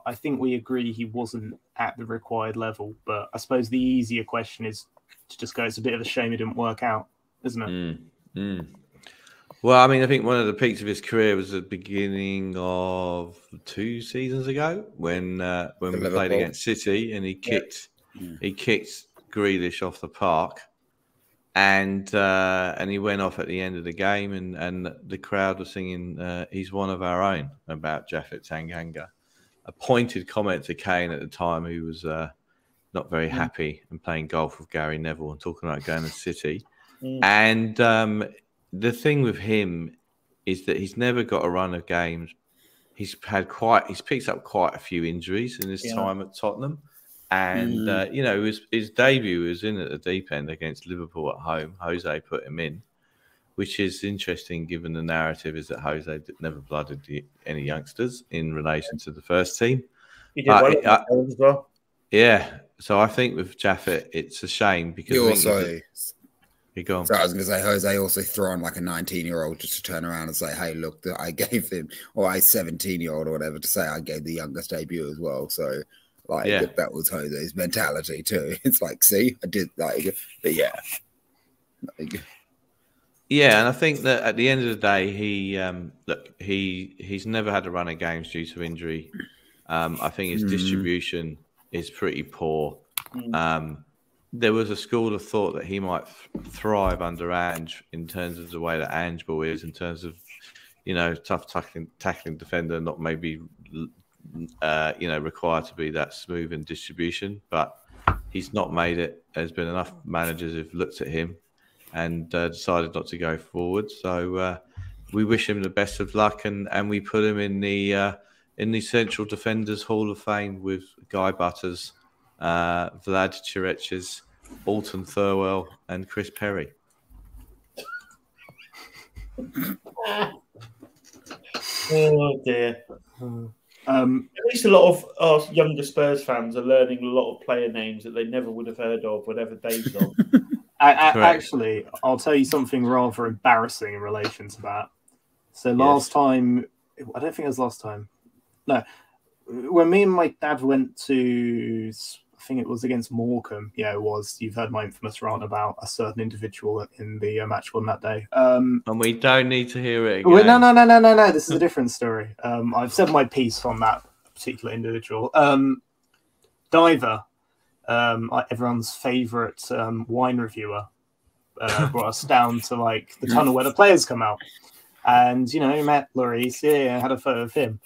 I think we agree he wasn't at the required level. But I suppose the easier question is to just go, it's a bit of a shame it didn't work out, isn't it? Mm, mm. Well, I mean, I think one of the peaks of his career was the beginning of two seasons ago when uh, when For we played against City and he kicked Yeah. he kicked Grealish off the park, and uh, and he went off at the end of the game, and and the crowd was singing uh, "He's one of our own" about Japhet Tanganga. A pointed comment to Kane at the time, who was uh, not very happy and playing golf with Gary Neville and talking about going to City. mm, And um, the thing with him is that he's never got a run of games. He's had quite, he's picked up quite a few injuries in his Yeah. time at Tottenham. And, uh, you know, his, his debut was in at the deep end against Liverpool at home. Jose put him in, which is interesting given the narrative is that Jose never blooded the, any youngsters in relation to the first team. he did Uh, well it- at the as well. Yeah. So I think with Japhet, it's a shame because He I also, a- he gone. so I was going to say, Jose also threw on like a 19 year old just to turn around and say, hey, look, that I gave him, or I 17 year old or whatever, to say I gave the youngest debut as well. So, like, Yeah. that was Jose's mentality too. It's like, see, I did, like, but yeah. Like, Yeah, and I think that at the end of the day, he um, look he he's never had a run of games due to injury. Um, I think his Mhm. distribution is pretty poor. Mm. Um, there was a school of thought that he might th- thrive under Ange in terms of the way that Ange ball is, in terms of you know tough tackling tackling defender, not maybe uh, you know required to be that smooth in distribution, but he's not made it. There's been enough managers who've looked at him and uh, decided not to go forward. So uh, we wish him the best of luck, and, and we put him in the uh, in the Central Defenders Hall of Fame with Guy Butters, uh, Vlad Chiriches, Alton Thelwell, and Chris Perry. Oh dear. Um, At least a lot of our younger Spurs fans are learning a lot of player names that they never would have heard of whenever Dave's on. I, I, Correct. actually, I'll tell you something rather embarrassing in relation to that. So last time, I don't think it was last time. No, when me and my dad went to, I think it was against Morecambe. Yeah, it was. You've heard my infamous rant about a certain individual in the uh, match one that day. Um, And we don't need to hear it again. No, no, no, no, no, no. This is a different story. Um, I've said my piece on that particular individual. Um, Diver, um, everyone's favourite um, wine reviewer, uh, brought us down to like the tunnel where the players come out, and you know met Lloris, yeah, yeah, had a photo of him,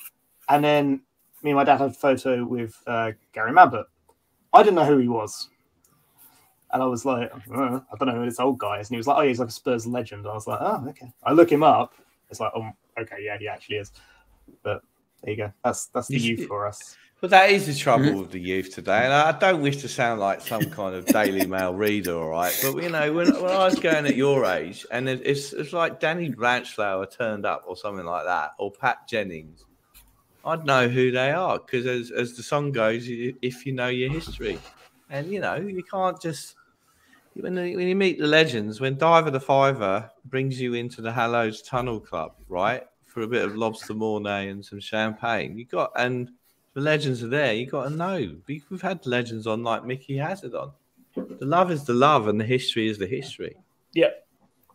and then me and my dad had a photo with uh, Gary Mabbutt. I didn't know who he was. And I was like, uh, I don't know who this old guy is. And he was like, oh, he's like a Spurs legend. I was like, oh, okay. I look him up. It's like, oh, okay, yeah, he actually is. But there you go. That's that's the youth for us. But that is the trouble mm-hmm. with the youth today, and I don't wish to sound like some kind of Daily Mail reader, all right. But you know, when, when I was going at your age, and it's it's like Danny Blanchflower turned up or something like that, or Pat Jennings, I'd know who they are because as as the song goes, if you know your history, and you know you can't just when, when you meet the legends, when Diver the Fiver brings you into the Hallows Tunnel Club, right, for a bit of lobster mornay and some champagne, you got and the legends are there. You got to know. We've had legends on like Micky Hazard on. The love is the love, and the history is the history. Yeah,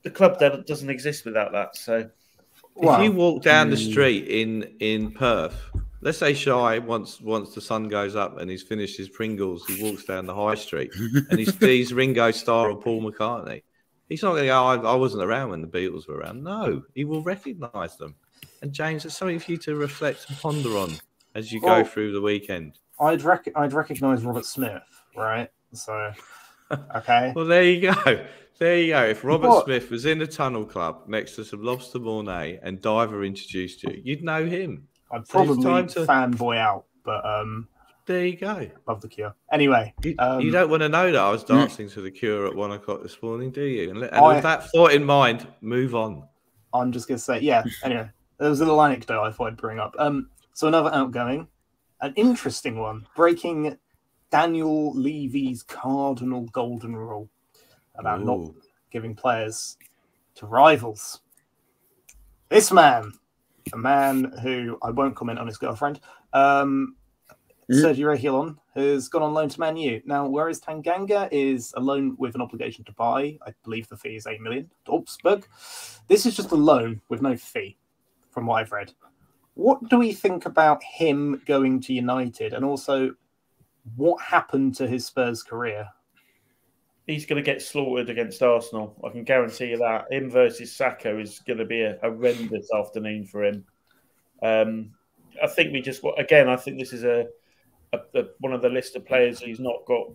the club doesn't exist without that. So, if you walk down the hmm. street in in Perth, let's say Shy once once the sun goes up and he's finished his Pringles, he walks down the high street and he sees Ringo Starr or Paul McCartney. He's not going to go. I, I wasn't around when the Beatles were around. No, he will recognise them. And James, it's something for you to reflect and ponder on as you well, go through the weekend? I'd rec- I'd recognize Robert Smith, right? So, okay. well, there you go. There you go. If Robert what? Smith was in a tunnel club next to some lobster mornay and Diver introduced you, you'd know him. I'd probably so to... fanboy out, but um, there you go. Love the Cure. Anyway, you, um, you don't want to know that I was dancing to the Cure at one o'clock this morning, do you? And, and I, with that thought in mind, move on. I'm just gonna say, yeah. Anyway, there was a little anecdote I thought I'd bring up. Um, so another outgoing, an interesting one, breaking Daniel Levy's cardinal golden rule about Ooh. not giving players to rivals. This man, a man who I won't comment on his girlfriend, um, mm. Sergio Reguilon, has gone on loan to Man U. Now, whereas Tanganga is a loan with an obligation to buy, I believe the fee is 8 million to Augsburg, this is just a loan with no fee, from what I've read. What do we think about him going to United, and also what happened to his Spurs career? He's going to get slaughtered against Arsenal. I can guarantee you that. Him versus Saka is going to be a horrendous afternoon for him. Um, I think we just again. I think this is a, a, a one of the list of players who's not got.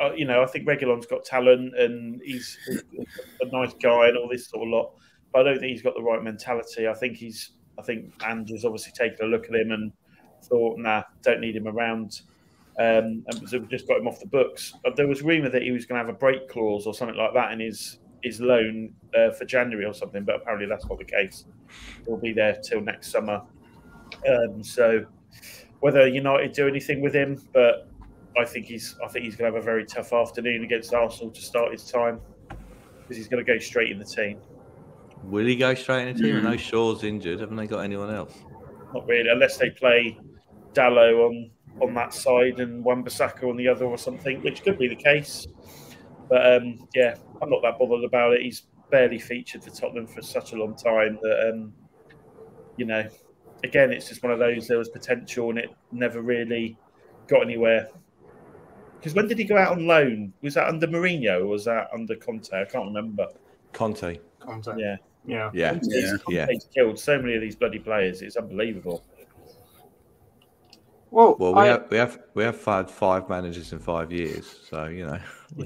Uh, you know, I think Reguilon's got talent and he's a nice guy and all this sort of lot. But I don't think he's got the right mentality. I think he's I think Andrew's obviously taken a look at him and thought, nah, don't need him around. Um, and so just got him off the books. There was rumour that he was going to have a break clause or something like that in his his loan uh, for January or something, but apparently that's not the case. He'll be there till next summer. Um, so whether United do anything with him, but I think he's I think he's going to have a very tough afternoon against Arsenal to start his time because he's going to go straight in the team. Will he go straight into the team? Mm. I know Shaw's injured. Haven't they got anyone else? Not really, unless they play Dalot on on that side and Wan-Bissaka on the other or something, which could be the case. But um, yeah, I'm not that bothered about it. He's barely featured for Tottenham for such a long time that um, you know, again, it's just one of those. There was potential and it never really got anywhere. Because when did he go out on loan? Was that under Mourinho or was that under Conte? I can't remember. Conte. Conte. Yeah. Yeah. Yeah. Yeah. yeah. He's killed so many of these bloody players. It's unbelievable. Well, well, we I... have we have we have had five managers in five years, so you know,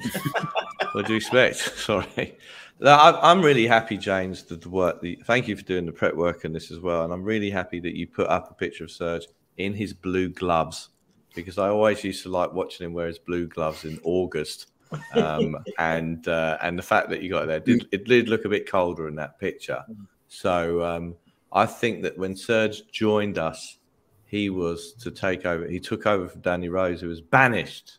what do you expect? Sorry, I'm really happy, James, that the work. The, thank you for doing the prep work and this as well, and I'm really happy that you put up a picture of Serge in his blue gloves because I always used to like watching him wear his blue gloves in August um, and uh, and the fact that you got there did it did look a bit colder in that picture. So um, I think that when Serge joined us, he was to take over. He took over from Danny Rose, who was banished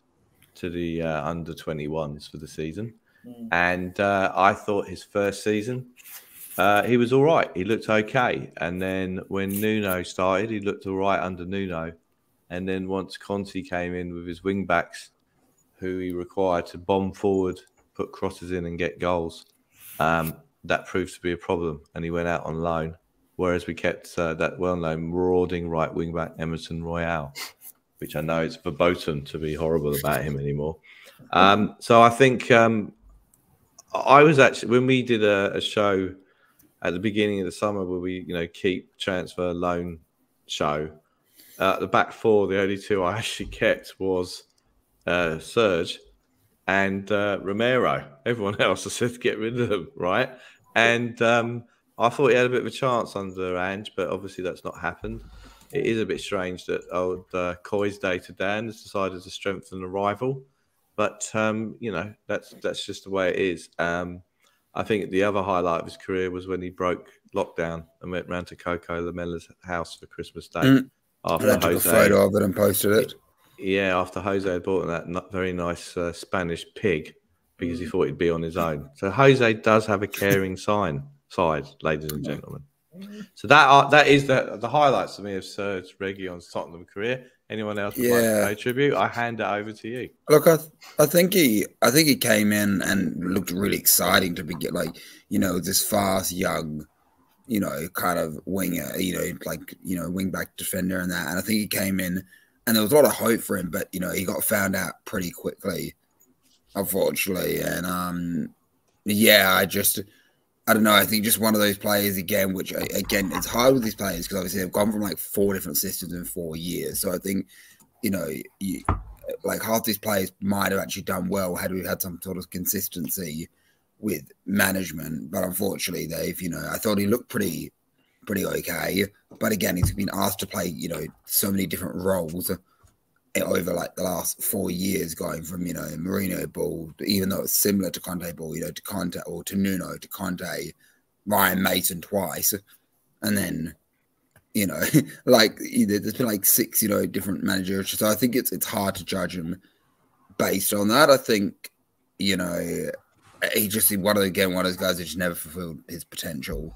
to the uh, under 21s for the season. Mm. And uh, I thought his first season, uh, he was all right. He looked okay. And then when Nuno started, he looked all right under Nuno. And then once Conte came in with his wing backs, who he required to bomb forward, put crosses in, and get goals. Um, that proved to be a problem, and he went out on loan. Whereas we kept uh, that well-known marauding right wing back Emerson Royal, which I know it's verboten to be horrible about him anymore. Um, so I think um, I was actually when we did a, a, show at the beginning of the summer where we, you know, keep transfer loan show. Uh, the back four, the only two I actually kept was uh, Serge and uh, Romero. Everyone else I said get rid of them, right? And um, I thought he had a bit of a chance under Ange, but obviously that's not happened. It is a bit strange that old uh, Coy's day to Dan has decided to strengthen the rival, but um, you know that's that's just the way it is. Um, I think the other highlight of his career was when he broke lockdown and went round to Coco Lamela's house for Christmas Day. Mm. After I took Jose, a photo of it and posted it. Yeah, after Jose had bought that very nice uh, Spanish pig because he mm. thought he'd be on his own. So Jose does have a caring sign side, ladies and gentlemen. So that uh, that is the the highlights to me of Serge Reguilón's Tottenham career. Anyone else yeah. like to pay tribute? I hand it over to you. Look, I, I think he I think he came in and looked really exciting to be like you know this fast young, you know kind of winger, you know like you know wing back defender and that. And I think he came in and there was a lot of hope for him, but you know he got found out pretty quickly, unfortunately. And um, yeah, I just I don't know. I think just one of those players again, which again, it's hard with these players because obviously they've gone from like four different systems in four years. So I think, you know, you, like half these players might have actually done well had we had some sort of consistency with management. But unfortunately, they've, you know, I thought he looked pretty, pretty okay. But again, he's been asked to play, you know, so many different roles over like the last four years, going from you know Mourinho ball, even though it's similar to Conte ball, you know, to Conte or to Nuno to Conte, Ryan Mason twice, and then you know, like there's been like six, you know, different managers. So I think it's it's hard to judge him based on that. I think you know he just one of again one of those guys that just never fulfilled his potential.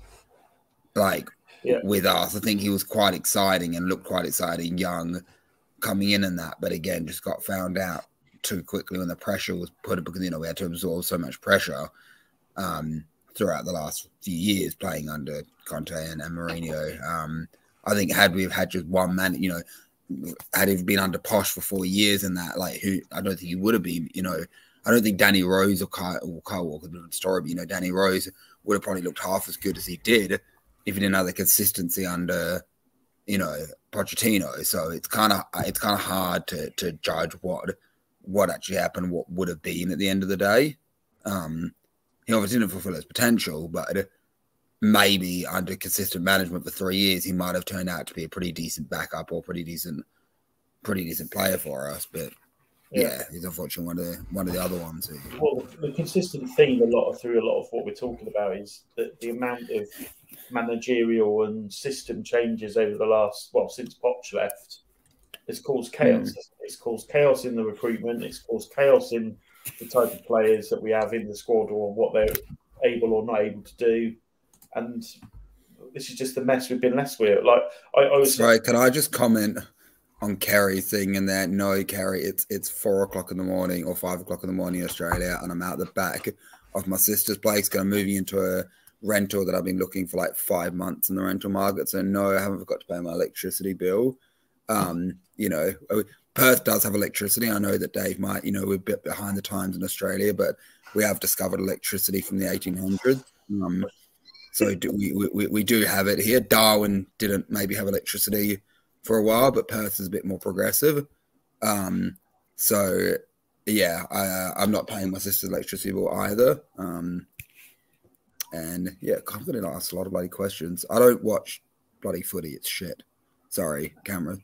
Like yeah. with us, I think he was quite exciting and looked quite exciting, young coming in and that, but again, just got found out too quickly when the pressure was put because you know we had to absorb so much pressure um, throughout the last few years playing under Conte and, and Mourinho. Um, I think had we have had just one man, you know, had he been under Poch for four years and that, like who I don't think he would have been. You know, I don't think Danny Rose or Kyle, or Kyle Walker, a story, but you know, Danny Rose would have probably looked half as good as he did if he didn't have the consistency under you know Pochettino. So it's kind of it's kind of hard to to judge what what actually happened, what would have been at the end of the day. Um, he obviously didn't fulfill his potential, but maybe under consistent management for three years, he might have turned out to be a pretty decent backup or pretty decent, pretty decent player for us. But yeah, yeah he's unfortunately one of the one of the other ones. Who... Well, the consistent theme a lot of through a lot of what we're talking about is that the amount of managerial and system changes over the last well since Poch left. It's caused chaos. Mm. It's caused chaos in the recruitment. It's caused chaos in the type of players that we have in the squad or what they're able or not able to do. And this is just the mess we've been left with. Like I, I was right. Can I just comment on Kerry thing and that? No, Kerry, it's it's four o'clock in the morning or five o'clock in the morning in Australia, and I'm out the back of my sister's place, going moving into a rental that I've been looking for like five months in the rental market. So no, I haven't forgot to pay my electricity bill. Um, you know, uh, Perth does have electricity. I know that Dave might, you know, we're a bit behind the times in Australia, but we have discovered electricity from the 1800s. Um, so do, we, we, we do have it here. Darwin didn't maybe have electricity for a while, but Perth is a bit more progressive. Um, so yeah, I, I'm not paying my sister's electricity bill either. Um, and yeah, confident asks a lot of bloody questions. I don't watch bloody footy. It's shit. Sorry, Cameron.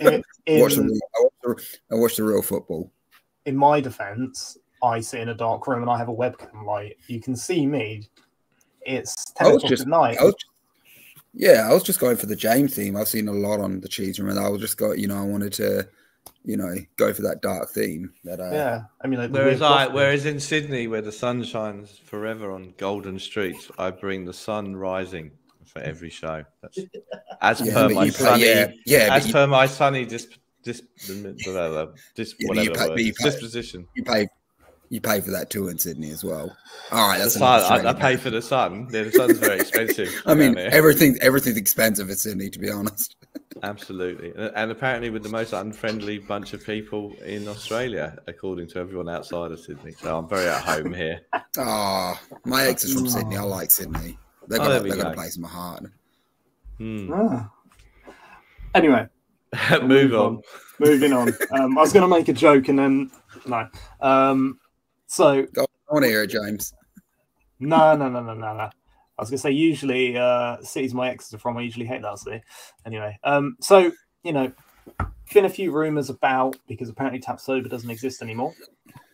In, watch the, I, watch the, I watch the real football. In my defense, I sit in a dark room and I have a webcam light. You can see me. It's 10 o'clock at night. I was, yeah, I was just going for the James theme. I've seen a lot on the cheese room, and I was just go. You know, I wanted to you know, go for that dark theme. That uh, yeah, I mean, like whereas I, whereas in Sydney, where the sun shines forever on golden streets, I bring the sun rising for every show. That's as yeah, per my sunny, yeah, yeah, as per you, my sunny disp, disp, whatever, disp, whatever you pay, you pay, disposition. You pay, you pay for that too in Sydney as well. All right, that's sun, I, I, pay for the sun. Yeah, the sun's very expensive. I mean, everything everything's expensive in Sydney, to be honest. Absolutely, and apparently with the most unfriendly bunch of people in Australia, according to everyone outside of Sydney. So I'm very at home here. Oh, my ex is from Sydney. I like Sydney. They've Oh, got, there a, they've got go. a place in my heart. Hmm. Ah. Anyway, Move on. moving on. Um, I was going to make a joke and then no. Um, so Go, I want to hear it, James. no, no, no, no, no, no. I was going to say usually uh, cities my exes are from. I usually hate that city. Anyway, um, so you know, been a few rumours about because apparently Tap Sober doesn't exist anymore.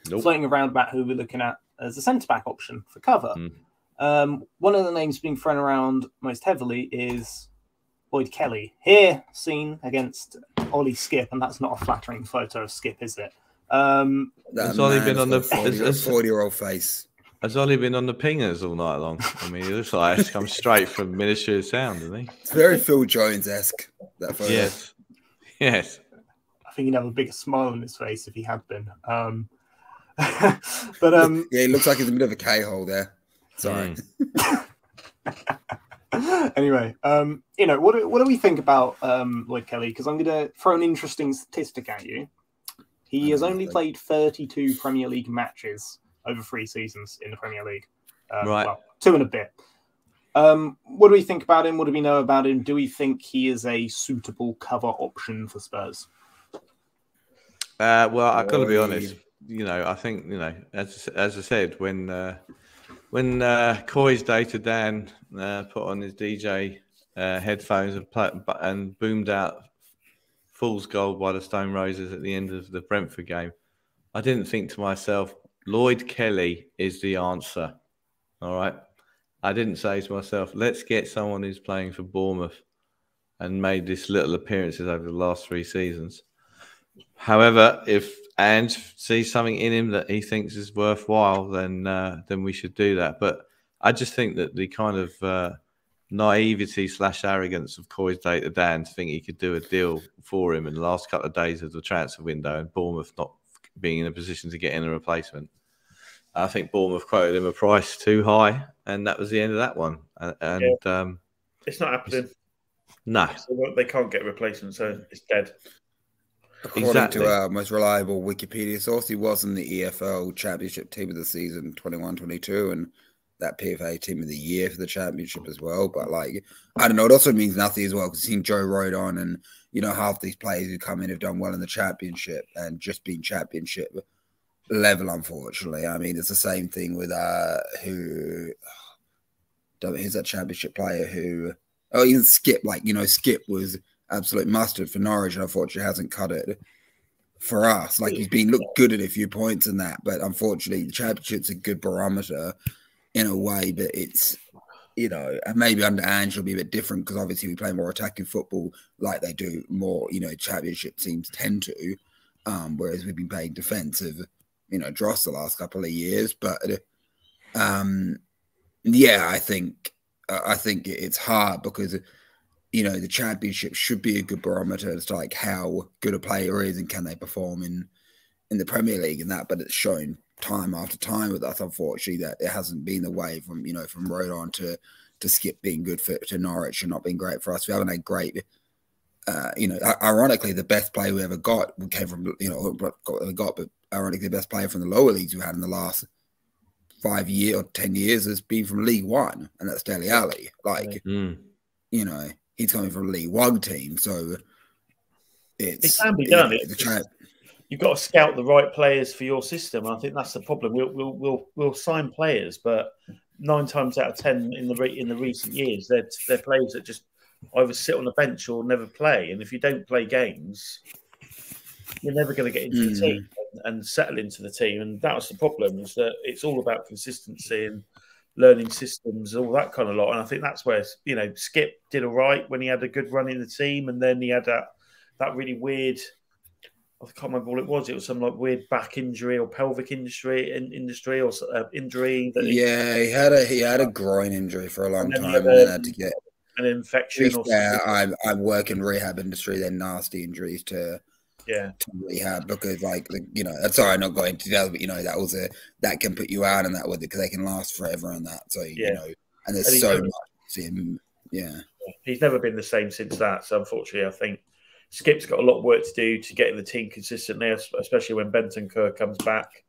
Nope. Floating around about who we're looking at as a centre back option for cover. Hmm. Um, one of the names being thrown around most heavily is Lloyd Kelly. Here seen against Ollie Skipp, and that's not a flattering photo of Skipp, is it? Um, That Has Ollie man been on the- a 40 has- has- 40 year old face. Has Ollie been on the pingers all night long? I mean, he looks like he's come straight from Ministry of Sound, doesn't he? It's very Phil Jones esque. That photo. Yes. Yes. I think he'd have a bigger smile on his face if he had been. Um, but um, Yeah, he looks like he's in a bit of a K hole there. Sorry. Mm. anyway, um, you know, what do, what do we think about um, Lloyd Kelly? Because I'm going to throw an interesting statistic at you. He has only played 32 Premier League matches over three seasons in the Premier League. Um, Right. Well, two and a bit. Um, what do we think about him? What do we know about him? Do we think he is a suitable cover option for Spurs? Uh, well, I've got to be honest. You know, I think you know, as as I said, when uh, when uh, Coy's data Dan uh, put on his DJ uh, headphones and, play, and boomed out "Fool's Gold" by the Stone Roses at the end of the Brentford game, I didn't think to myself, Lloyd Kelly is the answer. All right, I didn't say to myself, let's get someone who's playing for Bournemouth and made this little appearances over the last three seasons. However, if Ange sees something in him that he thinks is worthwhile, then uh, then we should do that. But I just think that the kind of uh, naivety slash arrogance of Coy's data Dan to think he could do a deal for him in the last couple of days of the transfer window and Bournemouth not being in a position to get in a replacement. I think Bournemouth quoted him a price too high, and that was the end of that one. And, and um, It's not happening. no, they can't get a replacement, so it's dead. According Exactly. to our most reliable Wikipedia source, he was in the EFL Championship Team of the Season 21 22 and that PFA Team of the Year for the Championship as well. But, like, I don't know, it also means nothing as well because seeing Joe Rodon and, you know, half these players who come in have done well in the Championship and just been Championship level, unfortunately. I mean, it's the same thing with uh who, don't who's that Championship player who, oh, even Skipp, like, you know, Skipp was absolute mustard for Norwich and unfortunately hasn't cut it for us. Like he's been looked good at a few points in that, but unfortunately the championship's a good barometer in a way, but it's you know, and maybe under Ange will be a bit different because obviously we play more attacking football like they do more, you know, championship teams tend to. Um, whereas we've been playing defensive, you know, dross the last couple of years. But um yeah, I think I think it's hard because you know the championship should be a good barometer as to like how good a player is and can they perform in in the Premier League and that. But it's shown time after time with us, unfortunately, that it hasn't been the way from you know from Rodon to to Skipp being good for to Norwich and not being great for us. We haven't had great. Uh, you know, ironically, the best player we ever got came from you know what we got, but ironically, the best player from the lower leagues we had in the last five year or ten years has been from League One, and that's Dele Alli. Like, Mm. you know, he's coming from a League One team, so it's It can be done. yeah, It's the cha- You've got to scout the right players for your system. And I think that's the problem. We'll we'll we'll, we'll sign players, but nine times out of ten in the re- in the recent years, they're they're players that just either sit on the bench or never play. And if you don't play games, you're never going to get into the Mm. team and, and settle into the team. And that was the problem is that it's all about consistency and learning systems, all that kind of lot. And I think that's where you know Skipp did all right when he had a good run in the team, and then he had that that really weird. I can't remember what it was. It was some like weird back injury or pelvic industry in, industry or uh, injury that yeah, he had a he had a groin injury for a long And then time, and had then a- had to get. an infection Yeah. I I work in rehab industry. They're nasty injuries to Yeah, to rehab because like you know that's sorry I'm not going to details, but you know that was a that can put you out and that with it because they can last forever and that. So Yeah. you know, and there's And so took- much. him. Yeah, He's never been the same since that. So unfortunately, I think Skipp's got a lot of work to do to get in the team consistently, especially when Bentancur comes back.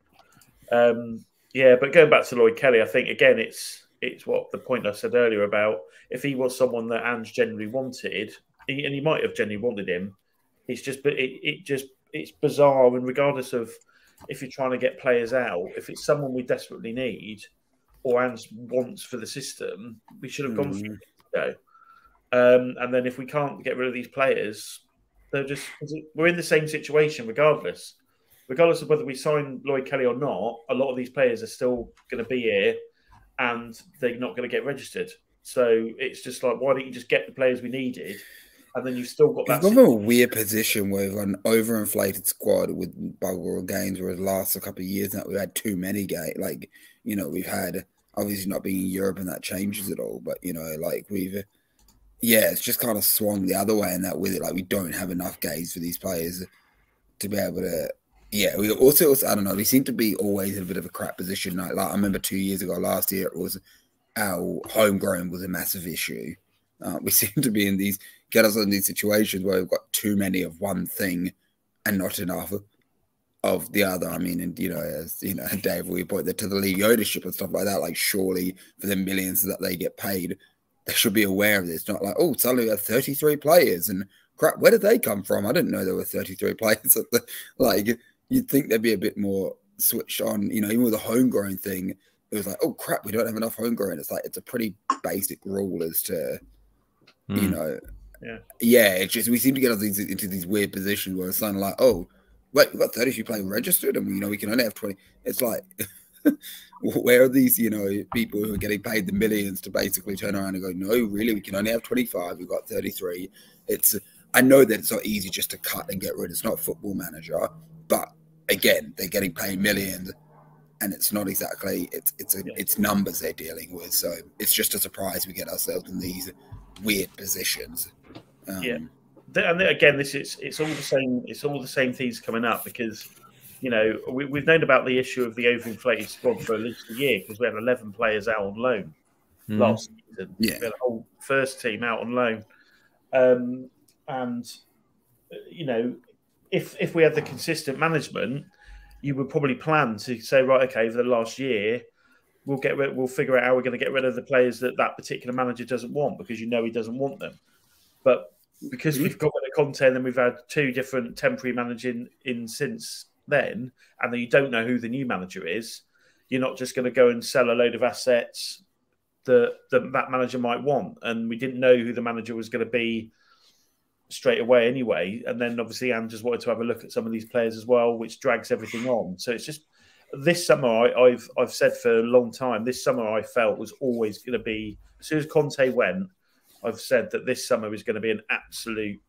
Um, yeah, but going back to Lloyd Kelly, I think again it's it's what the point I said earlier about if he was someone that Ange genuinely wanted, and he might have genuinely wanted him. It's just, but it, it just it's bizarre, and regardless of if you're trying to get players out, if it's someone we desperately need or Ange wants for the system, we should have gone mm. for it. Um, and then if we can't get rid of these players, they're just we're in the same situation regardless. Regardless of whether we sign Lloyd Kelly or not, a lot of these players are still going to be here, and they're not going to get registered. So it's just like, why don't you just get the players we needed, and then you've still got that. Got a weird position where we've got an overinflated squad with bugger games, whereas the last a couple of years now we've had too many games. Like you know, we've had obviously not being in Europe and that changes it all, but you know, like we've yeah, it's just kind of swung the other way in that with it. Like we don't have enough games for these players to be able to. Yeah, we also, also I don't know. We seem to be always in a bit of a crap position. Like, like I remember two years ago, last year, it was our homegrown was a massive issue. Uh, we seem to be in these get us in these situations where we've got too many of one thing and not enough of the other. I mean, and you know, as you know, Dave, we point that to the league ownership and stuff like that. Like, surely for the millions that they get paid, they should be aware of this. Not like, oh, suddenly we have 33 players and crap, where did they come from? I didn't know there were 33 players. The, like, you'd think they'd be a bit more switched on, you know, even with the homegrown thing. It was like, oh crap, we don't have enough homegrown. It's like it's a pretty basic rule as to, mm. you hmm. know, yeah, yeah. It's just we seem to get into, into these weird positions where it's kind of like, oh, wait, we've got 33 players registered, and you know we can only have 20. It's like where are these, you know, people who are getting paid the millions to basically turn around and go, no, really, we can only have 25. We've got 33. It's, I know that it's not easy just to cut and get rid. It's not football manager, but again, they're getting paid millions and it's not exactly, it's, it's, a, it's numbers they're dealing with. So it's just a surprise we get ourselves in these weird positions. Um, yeah. And again, this is, it's all the same, it's all the same things coming up because you know, we, have known about the issue of the overinflated squad for at least a year because we had 11 players out on loan mm. last season. Yeah. We had a whole first team out on loan. Um, and, you know, if if we had the consistent management, you would probably plan to say, right, okay, for the last year, we'll get rid, we'll figure out how we're going to get rid of the players that that particular manager doesn't want because you know he doesn't want them. But because mm-hmm. we've got rid of Conte and then we've had two different temporary managing in since then, and then you don't know who the new manager is, you're not just going to go and sell a load of assets that, that that manager might want. And we didn't know who the manager was going to be straight away anyway. And then obviously Anne just wanted to have a look at some of these players as well, which drags everything on. So it's just this summer I, have I've said for a long time. This summer I felt was always going to be as soon as Conte went. I've said that this summer was going to be an absolute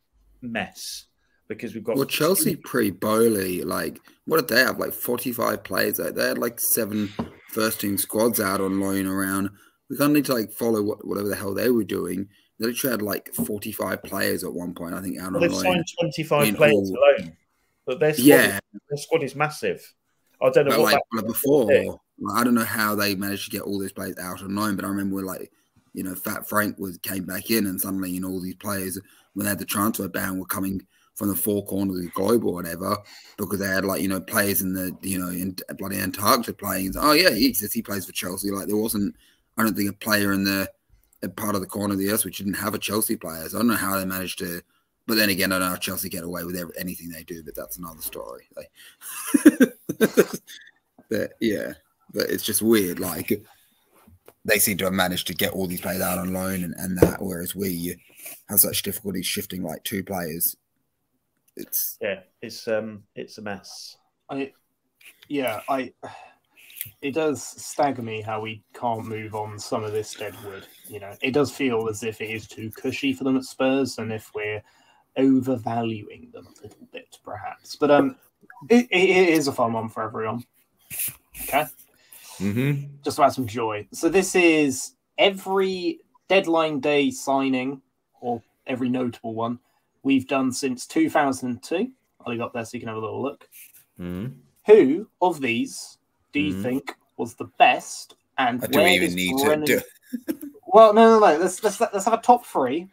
mess because we've got. Well, Chelsea pre Boehly, like, what did they have? Like 45 players. They had like seven first team squads out on loan around. We kind of need to like follow what, whatever the hell they were doing. They literally had like 45 players at one point, I think, out well, on they've loan. signed 25 players all... alone. But their squad, yeah. Is, their squad is massive. I don't know but what like, before. I don't know how they managed to get all these players out on loan, but I remember like, you know, Fat Frank was came back in, and suddenly, you know, all these players when they had the transfer ban were coming from the four corners of the globe or whatever, because they had like you know players in the you know in bloody Antarctica playing. Oh yeah, he exists. He plays for Chelsea. Like there wasn't, I don't think a player in the part of the corner of the earth which didn't have a Chelsea player. So I don't know how they managed to. But then again, I don't know how Chelsea get away with anything they do, but that's another story. Like, but yeah, but it's just weird. Like they seem to have managed to get all these players out on loan and, and that, whereas we have such difficulty shifting like two players it's yeah, it's um, it's a mess. I yeah, I it does stagger me how we can't move on some of this dead wood. You know, it does feel as if it is too cushy for them at Spurs, and if we're overvaluing them a little bit, perhaps. But um, it, it is a fun one for everyone. Okay, mm-hmm. just to add some joy. So this is every deadline day signing, or every notable one, we've done since 2002. I'll leave up there so you can have a little look. Mm. Who of these do you mm. think was the best? And I don't even need Brennan... to do. well, no, no, no. Let's, let's let's have a top three,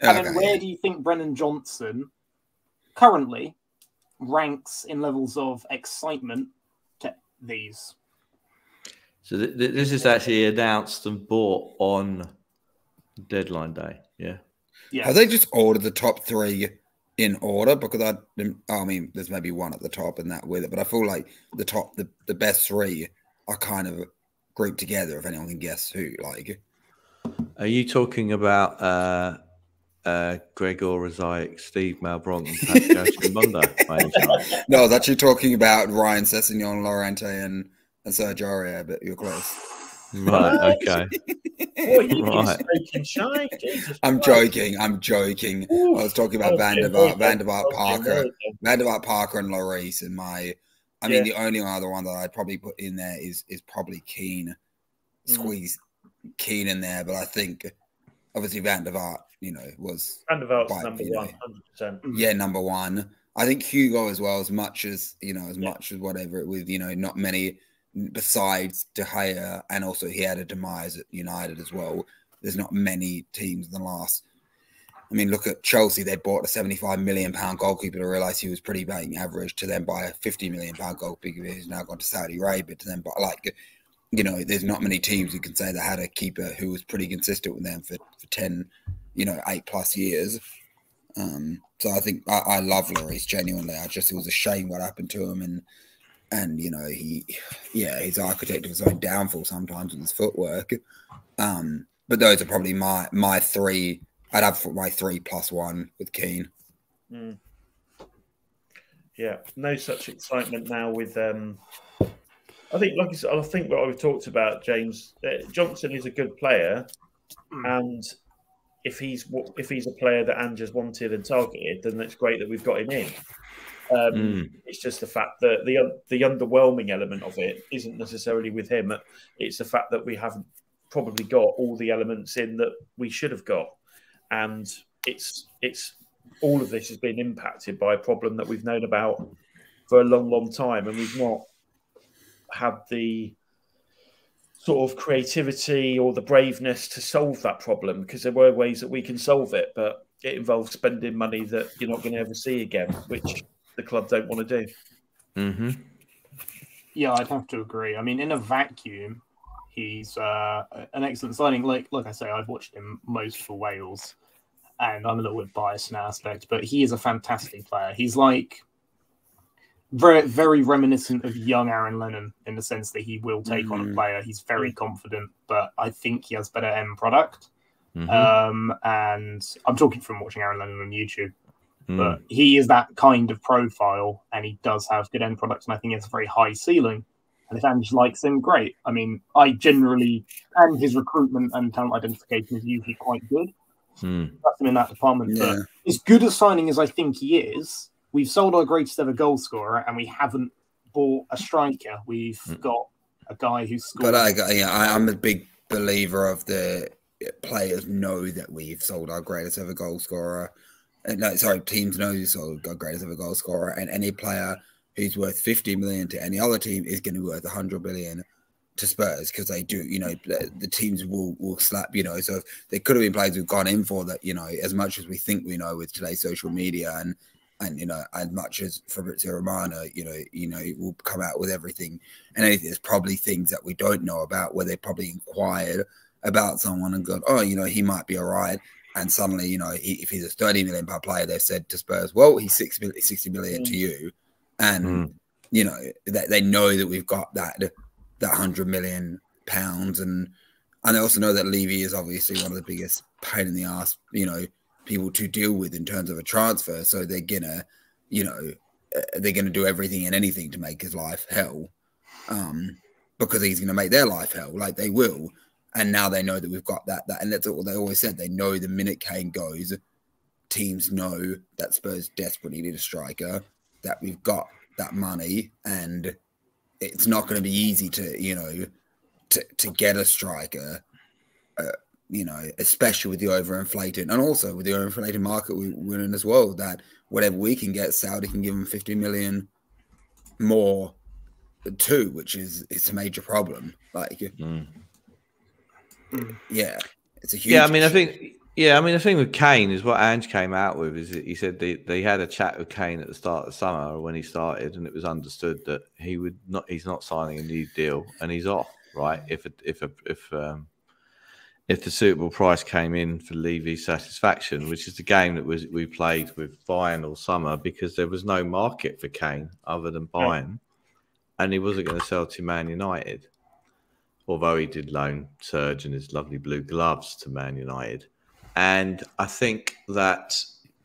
And then where do you think Brennan Johnson currently ranks in levels of excitement to these? So th- th- this is actually announced and bought on deadline day. Yeah. Yeah. Have they just ordered the top three in order? Because I, I mean, there's maybe one at the top and that with it, but I feel like the top, the, the best three are kind of grouped together. If anyone can guess who, like, Are you talking about uh, uh, Gregor Rasiak, Steed Malbranque, and Pascal Chimbonda? by any no, I was actually talking about Ryan Sessegnon, Llorente, and and Sergio Aurier, but you're close. Right. Okay. What are you Right. smoking shy? Jesus I'm joking. I'm joking. Ooh. I was talking about Okay, Van der very Van der good. Parker, very good. Van der Vaart Parker, and Lloris. And my, I mean, Yeah. the only other one that I'd probably put in there is is probably Keane. Mm. Squeeze Keane in there, but I think obviously Van der Vaart, you know, was Van der Vaart's number you know. one, hundred percent. yeah number one. I think Hugo as well, as much as you know, as Yeah. much as whatever with you know, not many besides De Gea, and also he had a demise at United as well. There's not many teams in the last. I mean, look at Chelsea. They bought a 75 million pound goalkeeper to realize he was pretty batting average. To then buy a 50 million pound goalkeeper who's now gone to Saudi Arabia. To then buy like, you know, there's not many teams you can say that had a keeper who was pretty consistent with them for, for 10, you know, eight plus years. Um, so I think I, I love Lloris genuinely. I just it was a shame what happened to him, and and you know he, yeah, he's architect of his own downfall sometimes with his footwork. Um, but those are probably my my three. I'd have my three plus one with Keane. Mm. Yeah, no such excitement now with. um I think, like I said, I think what we've talked about, James uh, Johnson is a good player, Mm. and if he's if he's a player that Ange's wanted and targeted, then it's great that we've got him in. Um, Mm. It's just the fact that the the underwhelming element of it isn't necessarily with him. It's the fact that we haven't probably got all the elements in that we should have got, and it's it's all of this has been impacted by a problem that we've known about for a long, long time, and we've not had the sort of creativity or the braveness to solve that problem because there were ways that we can solve it, but it involves spending money that you're not going to ever see again, which the club don't want to do. hmm Yeah, I'd have to agree. I mean, in a vacuum, he's uh, an excellent signing. Like, like I say, I've watched him most for Wales, and I'm a little bit biased in that aspect, but he is a fantastic player. He's like very, very reminiscent of young Aaron Lennon in the sense that he will take on a Mhm. player. He's very confident, but I think he has better end product. hmm Um, and I'm talking from watching Aaron Lennon on YouTube Mm. but he is that kind of profile and he does have good end products and I think he has a very high ceiling. And if Ange likes him, great. I mean, I generally and his recruitment and talent identification is usually quite good. Mm. Trust him in that department. Yeah, But as good a signing as I think he is, we've sold our greatest ever goal scorer and we haven't bought a striker. We've Mm. got a guy who's scored. but I, yeah, I, I'm a big believer of the players know that we've sold our greatest ever goal scorer. Uh, No, sorry, teams know our greatest ever goal scorer, and any player who's worth 50 million to any other team is going to be worth 100 billion to Spurs because they do, you know, the, teams will will slap, you know. So there could have been players who've gone in for that, you know, as much as we think we know with today's social media and and you know, as much as Fabrizio Romano, you know, you know, will come out with everything and anything. There's probably things that we don't know about where they probably inquired about someone and gone, oh, you know, he might be all right. And suddenly, you know, he, if he's a 30 million pound player, they've said to Spurs, well, he's 60 million, 60 million to you. And, Mm. you know, that they know that we've got that, that 100 million pounds. And, and they also know that Levy is obviously one of the biggest pain in the ass, you know, people to deal with in terms of a transfer. So they're gonna, you know, uh, they're gonna do everything and anything to make his life hell, um, because he's gonna make their life hell, like they will. And now they know that we've got that, that, and that's what they always said. They know the minute Kane goes, teams know that Spurs desperately need a striker, that we've got that money, and it's not going to be easy to, you know, to, to get a striker uh, you know, especially with the overinflated and also with the overinflated market we, we're in as well, that whatever we can get, Saudi can give them 50 million more too, which is it's a major problem. Like, Mm. Yeah, it's a huge. Yeah, I mean, I think Yeah, I mean the thing with Kane is what Ange came out with is that he said they, they had a chat with Kane at the start of the summer when he started, and it was understood that he would not he's not signing a new deal and he's off right? If a, if a, if um, if the suitable price came in for Levy's satisfaction, which is the game that was we played with Bayern all summer because there was no market for Kane other than Bayern, and he wasn't going to sell to Man United, although he did loan Serge and his lovely blue gloves to Man United. And I think that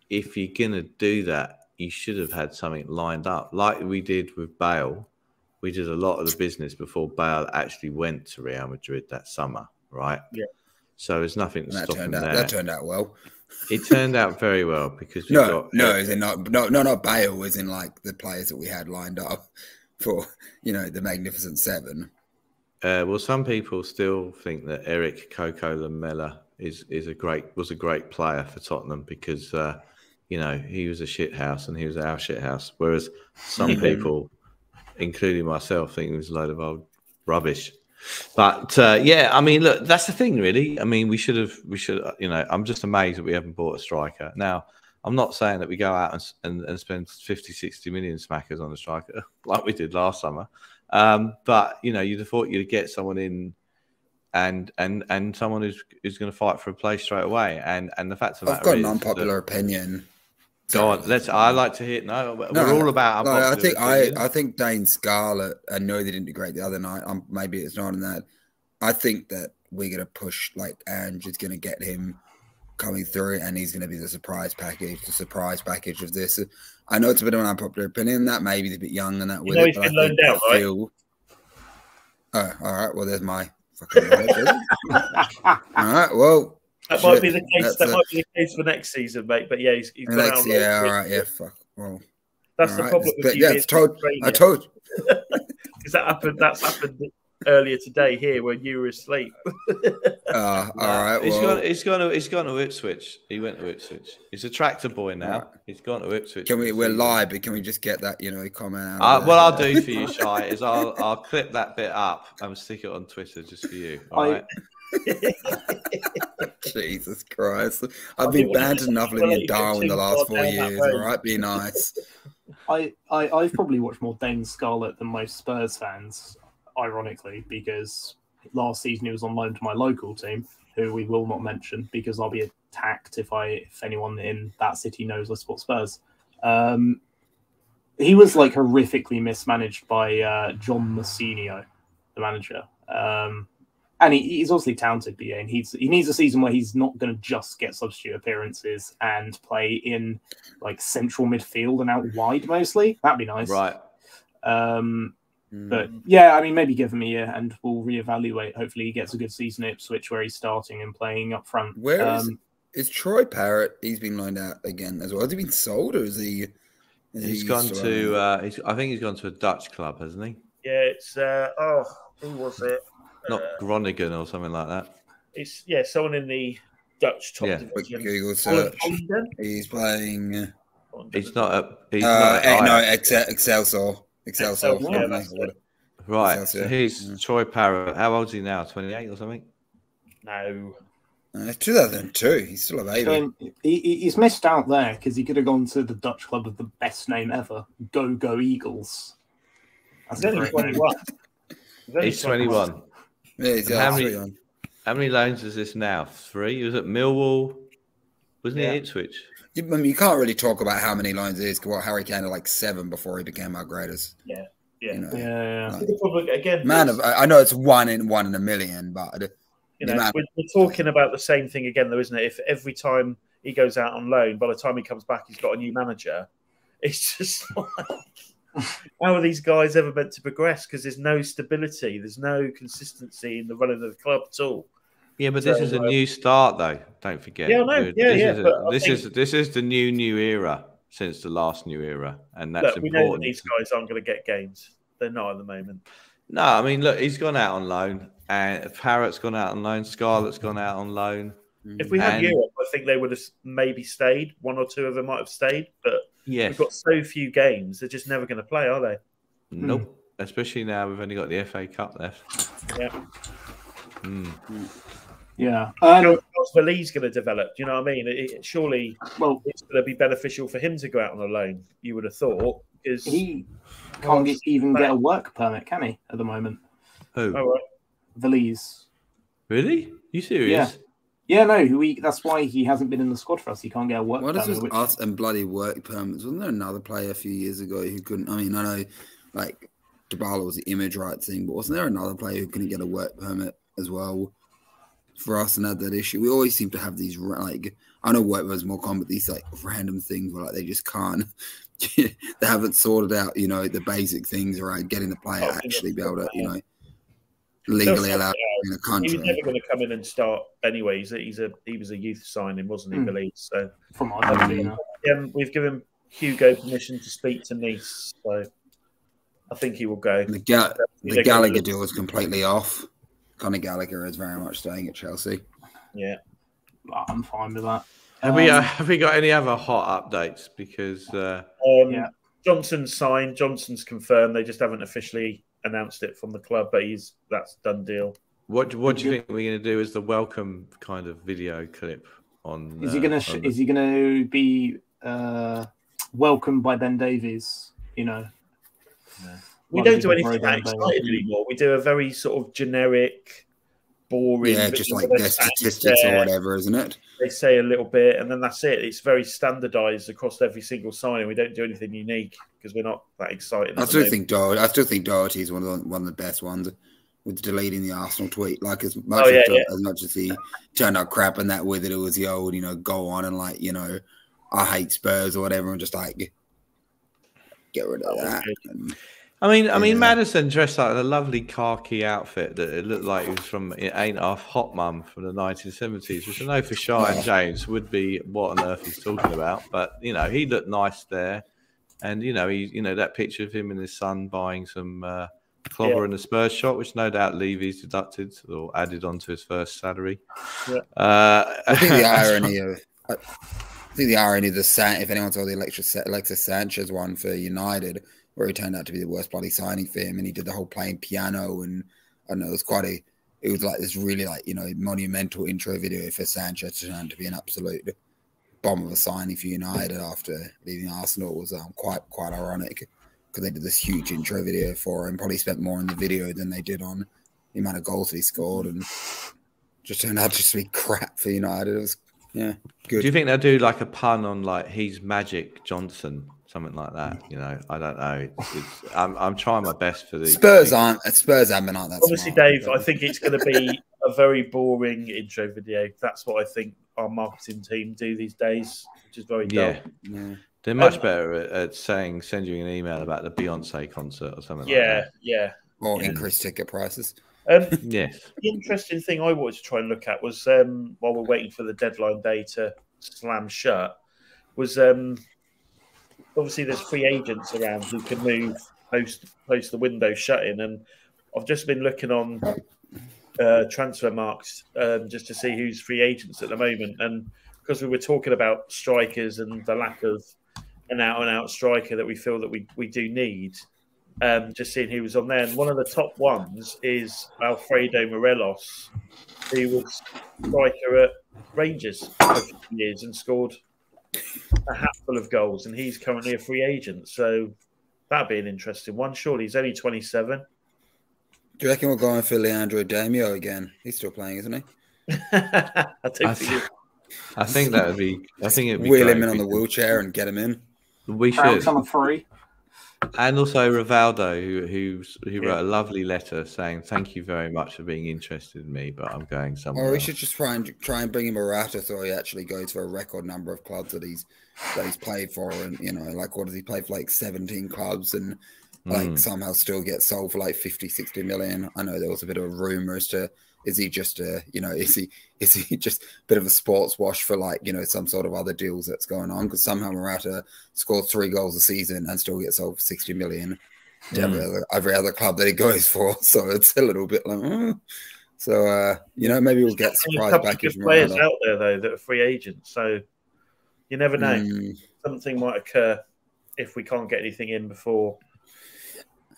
if you're going to do that, you should have had something lined up, like we did with Bale. We did a lot of the business before Bale actually went to Real Madrid that summer, right? Yeah. So there's nothing to that stop him out there. that turned out well. It turned out very well because we No, got no, as in not no no not Bale, as in like the players that we had lined up for you know the Magnificent Seven. Uh, well, some people still think that Erik Coco Lamela is is a great was a great player for Tottenham because uh, you know he was a shit house and he was our shit house, whereas some people, including myself, think he was a load of old rubbish. But uh, yeah, I mean, look, that's the thing, really. I mean, we should have, we should, you know, I'm just amazed that we haven't bought a striker. Now, I'm not saying that we go out and, and, and spend 50, 60 million smackers on a striker like we did last summer. Um, but you know, you'd have thought you'd get someone in and and and someone who's who's going to fight for a place straight away. And and the fact of I've got an unpopular opinion. Go on, let's. I like to hear. No, we're No, all about. No, I think I, opinions. I think Dane Scarlett. I know they didn't do great the other night. Um, maybe it's not in that. I think that we're gonna push like Ange is gonna get him coming through, and he's gonna be the surprise package, the surprise package of this. I know it's a bit of an unpopular opinion. That maybe he's a bit young and that. with know it, he's but I been loaned out, right? feel- Oh, all right. Well, there's my fucking is it? all right. Well, That might be the case. that's That a- might be the case for next season, mate. But yeah, he's, he's gone next, yeah. All right. Yeah. Fuck. Well, That's the right. problem. But with you yeah, it's told. I told. because that happened. That's happened earlier today here when you were asleep. Uh, all right. He's Well, gone. He's gone. To, he's gone to Ipswich. He went to Ipswich. He's a tractor boy now. Right. He's gone to Ipswich. Can we? We're live, but can we just get that? You know, comment out. Uh, what I'll do for you, Shy, is I'll I'll clip that bit up and stick it on Twitter just for you. All I- right. Jesus Christ! I I've been think we'll banned enough we'll living let in you go Darwin the last four years. All right, be nice. I, I I've probably watched more Dane Scarlett than most Spurs fans, ironically, because last season he was on loan to my local team, who we will not mention because I'll be attacked if I if anyone in that city knows I support Spurs. Um, he was like horrifically mismanaged by uh, John Mousinho, the manager. Um, and he, he's obviously talented, but yeah, and he's he needs a season where he's not going to just get substitute appearances and play in like central midfield and out wide mostly. That'd be nice. Right. Um, Mm. but yeah, I mean, maybe give him a year and we'll reevaluate. Hopefully, he gets a good season at Ipswich where he's starting and playing up front. Where is- um, Is Troy Parrott? He's been loaned out again as well. Has he been sold or is he? is He's he gone to. Uh, he's, I think he's gone to a Dutch club, hasn't he? Yeah, it's uh, oh, who was it? Not Uh, Groningen or something like that. it's yeah, someone in the Dutch top Yeah. Quick division. Google search. He's playing. He's not a. He's Uh, not eh, a, no, Excel, Excelsior. Excelsior. Excelsior, yeah, that's it. right. Excelsior, So he's yeah. Troy Parrott. How old is he now? Twenty eight or something. No, Uh, 2002. He's still a baby. so he, he- he's missed out there because he could have gone to the Dutch club with the best name ever, Go Ahead Eagles. That's he's only twenty-one. He's twenty one. Yeah, he's How many- pretty. How many loans is this now? Three. He was at Millwall. Wasn't Yeah. he at Ipswich? You, I mean, you can't really talk about how many lines it is. 'cause What Harry Kane had like seven before he became our greatest. Yeah, You know, Yeah, yeah, yeah. like, The problem, again, man of I I know it's one in one in a million, but you know, man- we're, we're talking about the same thing again, though, isn't it? If every time he goes out on loan, by the time he comes back, he's got a new manager. It's just like, how are these guys ever meant to progress? Because there's no stability, there's no consistency in the running of the club at all. Yeah, but this is a uh, new start, though. Don't forget. Yeah, I know. Yeah, this yeah, Is a- this think- is this is the new new era since the last new era, and that's Look, we know that important. these guys aren't going to get games. They're not at the moment. No, I mean, look, he's gone out on loan, and Parrott's gone out on loan. Scarlett's gone out on loan. If we had And- Europe, I think they would have maybe stayed. One or two of them might have stayed, but Yes. we've got so few games. They're just never going to play, are they? Nope. Especially now we've only got the FA Cup left. Yeah. Hmm. Yeah. Um, Go how's Veliz going to develop? Do you know what I mean? It, it, surely Well, it's going to be beneficial for him to go out on a loan. You would have thought because he can't get, even get a work permit, can he? At the moment, Who? oh, right. Veliz. Really? You serious? Yeah. Yeah, no, we, that's why he hasn't been in the squad for us. He can't get a work What is permit. this Which, us and bloody work permits? Wasn't there another player a few years ago who couldn't? I mean, I know like Dybala was the image right thing, but wasn't there another player who couldn't get a work permit as well for us and had that issue? We always seem to have these like I know work was more common, but these like random things where like they just can't. they haven't sorted out, you know, the basic things around getting the player Oh, actually be able to, you know, legally sort allowed it in the out. He was never going to come in and start anyway. He's a, he's a he was a youth signing, wasn't he, Hmm. Veliz? So from Argentina. um, we've given Hugo permission to speak to Nice, so I think he will go. The, Ga- the Gallagher deal was completely off. Conor Gallagher is very much staying at Chelsea. Yeah. I'm fine with that. Have we uh, Um, have we got any other hot updates? Because uh, Um, Yeah. Johnson's signed. Johnson's confirmed. They just haven't officially announced it from the club, but he's that's done deal. what what do you think we're going to do as the welcome kind of video clip on? Is he uh, gonna sh- on the- is he gonna be uh, welcomed by Ben Davies? You know, We don't do anything that excited anymore. We do a very sort of generic, boring. Yeah, just like their stat statistics or whatever, isn't it? They say a little bit, and then that's it. It's very standardised across every single signing. We don't do anything unique because we're not that excited. I still think Doherty. I still think Doherty's one of the, one of the best ones with deleting the Arsenal tweet. Like as much Oh, yeah, as, yeah. as much as he turned out crap and that with it, it was the old, you know, go on and like you know, I hate Spurs or whatever, and just like get rid of oh, That that. And, I mean, I mean, Yeah. Maddison dressed like a lovely khaki outfit that it looked like it was from it Ain't Half Hot Mum from the 1970s, which I know for Shy and James would be what on earth he's talking about. But you know, he looked nice there, and you know, he, you know, that picture of him and his son buying some uh, clobber Yeah. in the Spurs shot, which no doubt Levy's deducted or added onto his first salary. Yeah. Uh, I think the irony of. I I think the irony of the San, if anyone saw the Alexis Sanchez one for United, where he turned out to be the worst bloody signing for him, and he did the whole playing piano, and I don't know, it was quite a, it was like this really like you know monumental intro video for Sanchez turned out to be an absolute bomb of a signing for United after leaving Arsenal was um, quite quite ironic because they did this huge intro video for him, probably spent more on the video than they did on the amount of goals he scored, and just turned out to just be crap for United. It was yeah, good. Do you think they'll do like a pun on like he's Magic Johnson, something like that? You know, I don't know. It's, it's, I'm I'm trying my best for the Spurs aren't Spurs haven't been like that. Honestly, smart. Dave, I think it's going to be a very boring intro video. That's what I think our marketing team do these days, which is very dull. Yeah, Yeah. they're much better at, at saying send you an email about the Beyonce concert or something. Yeah, yeah. or Yeah. increased ticket prices. Um, Yes. the interesting thing I wanted to try and look at was um, while we're waiting for the deadline day to slam shut, was um, obviously there's free agents around who can move post post the window shutting, and I've just been looking on uh, Transfermarkt um, just to see who's free agents at the moment, and because we were talking about strikers and the lack of an out and out striker that we feel that we, we do need. Um, just seeing who was on there, and one of the top ones is Alfredo Morelos, who was striker at Rangers for years and scored a hatful of goals, and he's currently a free agent. So that'd be an interesting one. Surely he's only twenty seven. Do you reckon we're going for Leandro Damião again? He's still playing, isn't he? I don't I, think I think that would be. I think it'd be. Wheel great him in on the wheelchair and get him in. We Krauts should. on a free. And also Rivaldo, who who who Yeah. wrote a lovely letter saying thank you very much for being interested in me, but I'm going somewhere. Or we else." should just try and try and bring him a Rata so he actually goes for a record number of clubs that he's that he's played for, and you know, like what does he play for? Like 17 clubs, and like Mm. somehow still get sold for like 50, 60 million. I know there was a bit of a rumor as to is he just a you know is he is he just a bit of a sports wash for like you know some sort of other deals that's going on because somehow Morata scores three goals a season and still gets sold for 60 million to every, other, every other club that he goes for. So it's a little bit like, mm. so uh, you know, maybe we'll get There's a surprise couple of package good players out there though that are free agents. So you never know. Mm, Something might occur if we can't get anything in before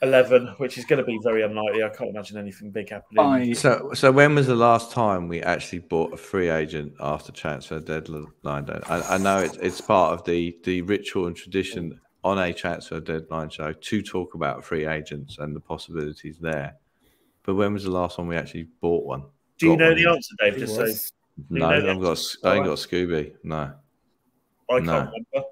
eleven, which is going to be very unlikely. I can't imagine anything big happening. I, So, so when was the last time we actually bought a free agent after transfer deadline? day? I, I know it's it's part of the the ritual and tradition on a transfer deadline show to talk about free agents and the possibilities there. But when was the last time we actually bought one? Do you got know one the answer, Dave? Just so No, I the haven't got. I ain't got Scooby. No, I can't No. remember.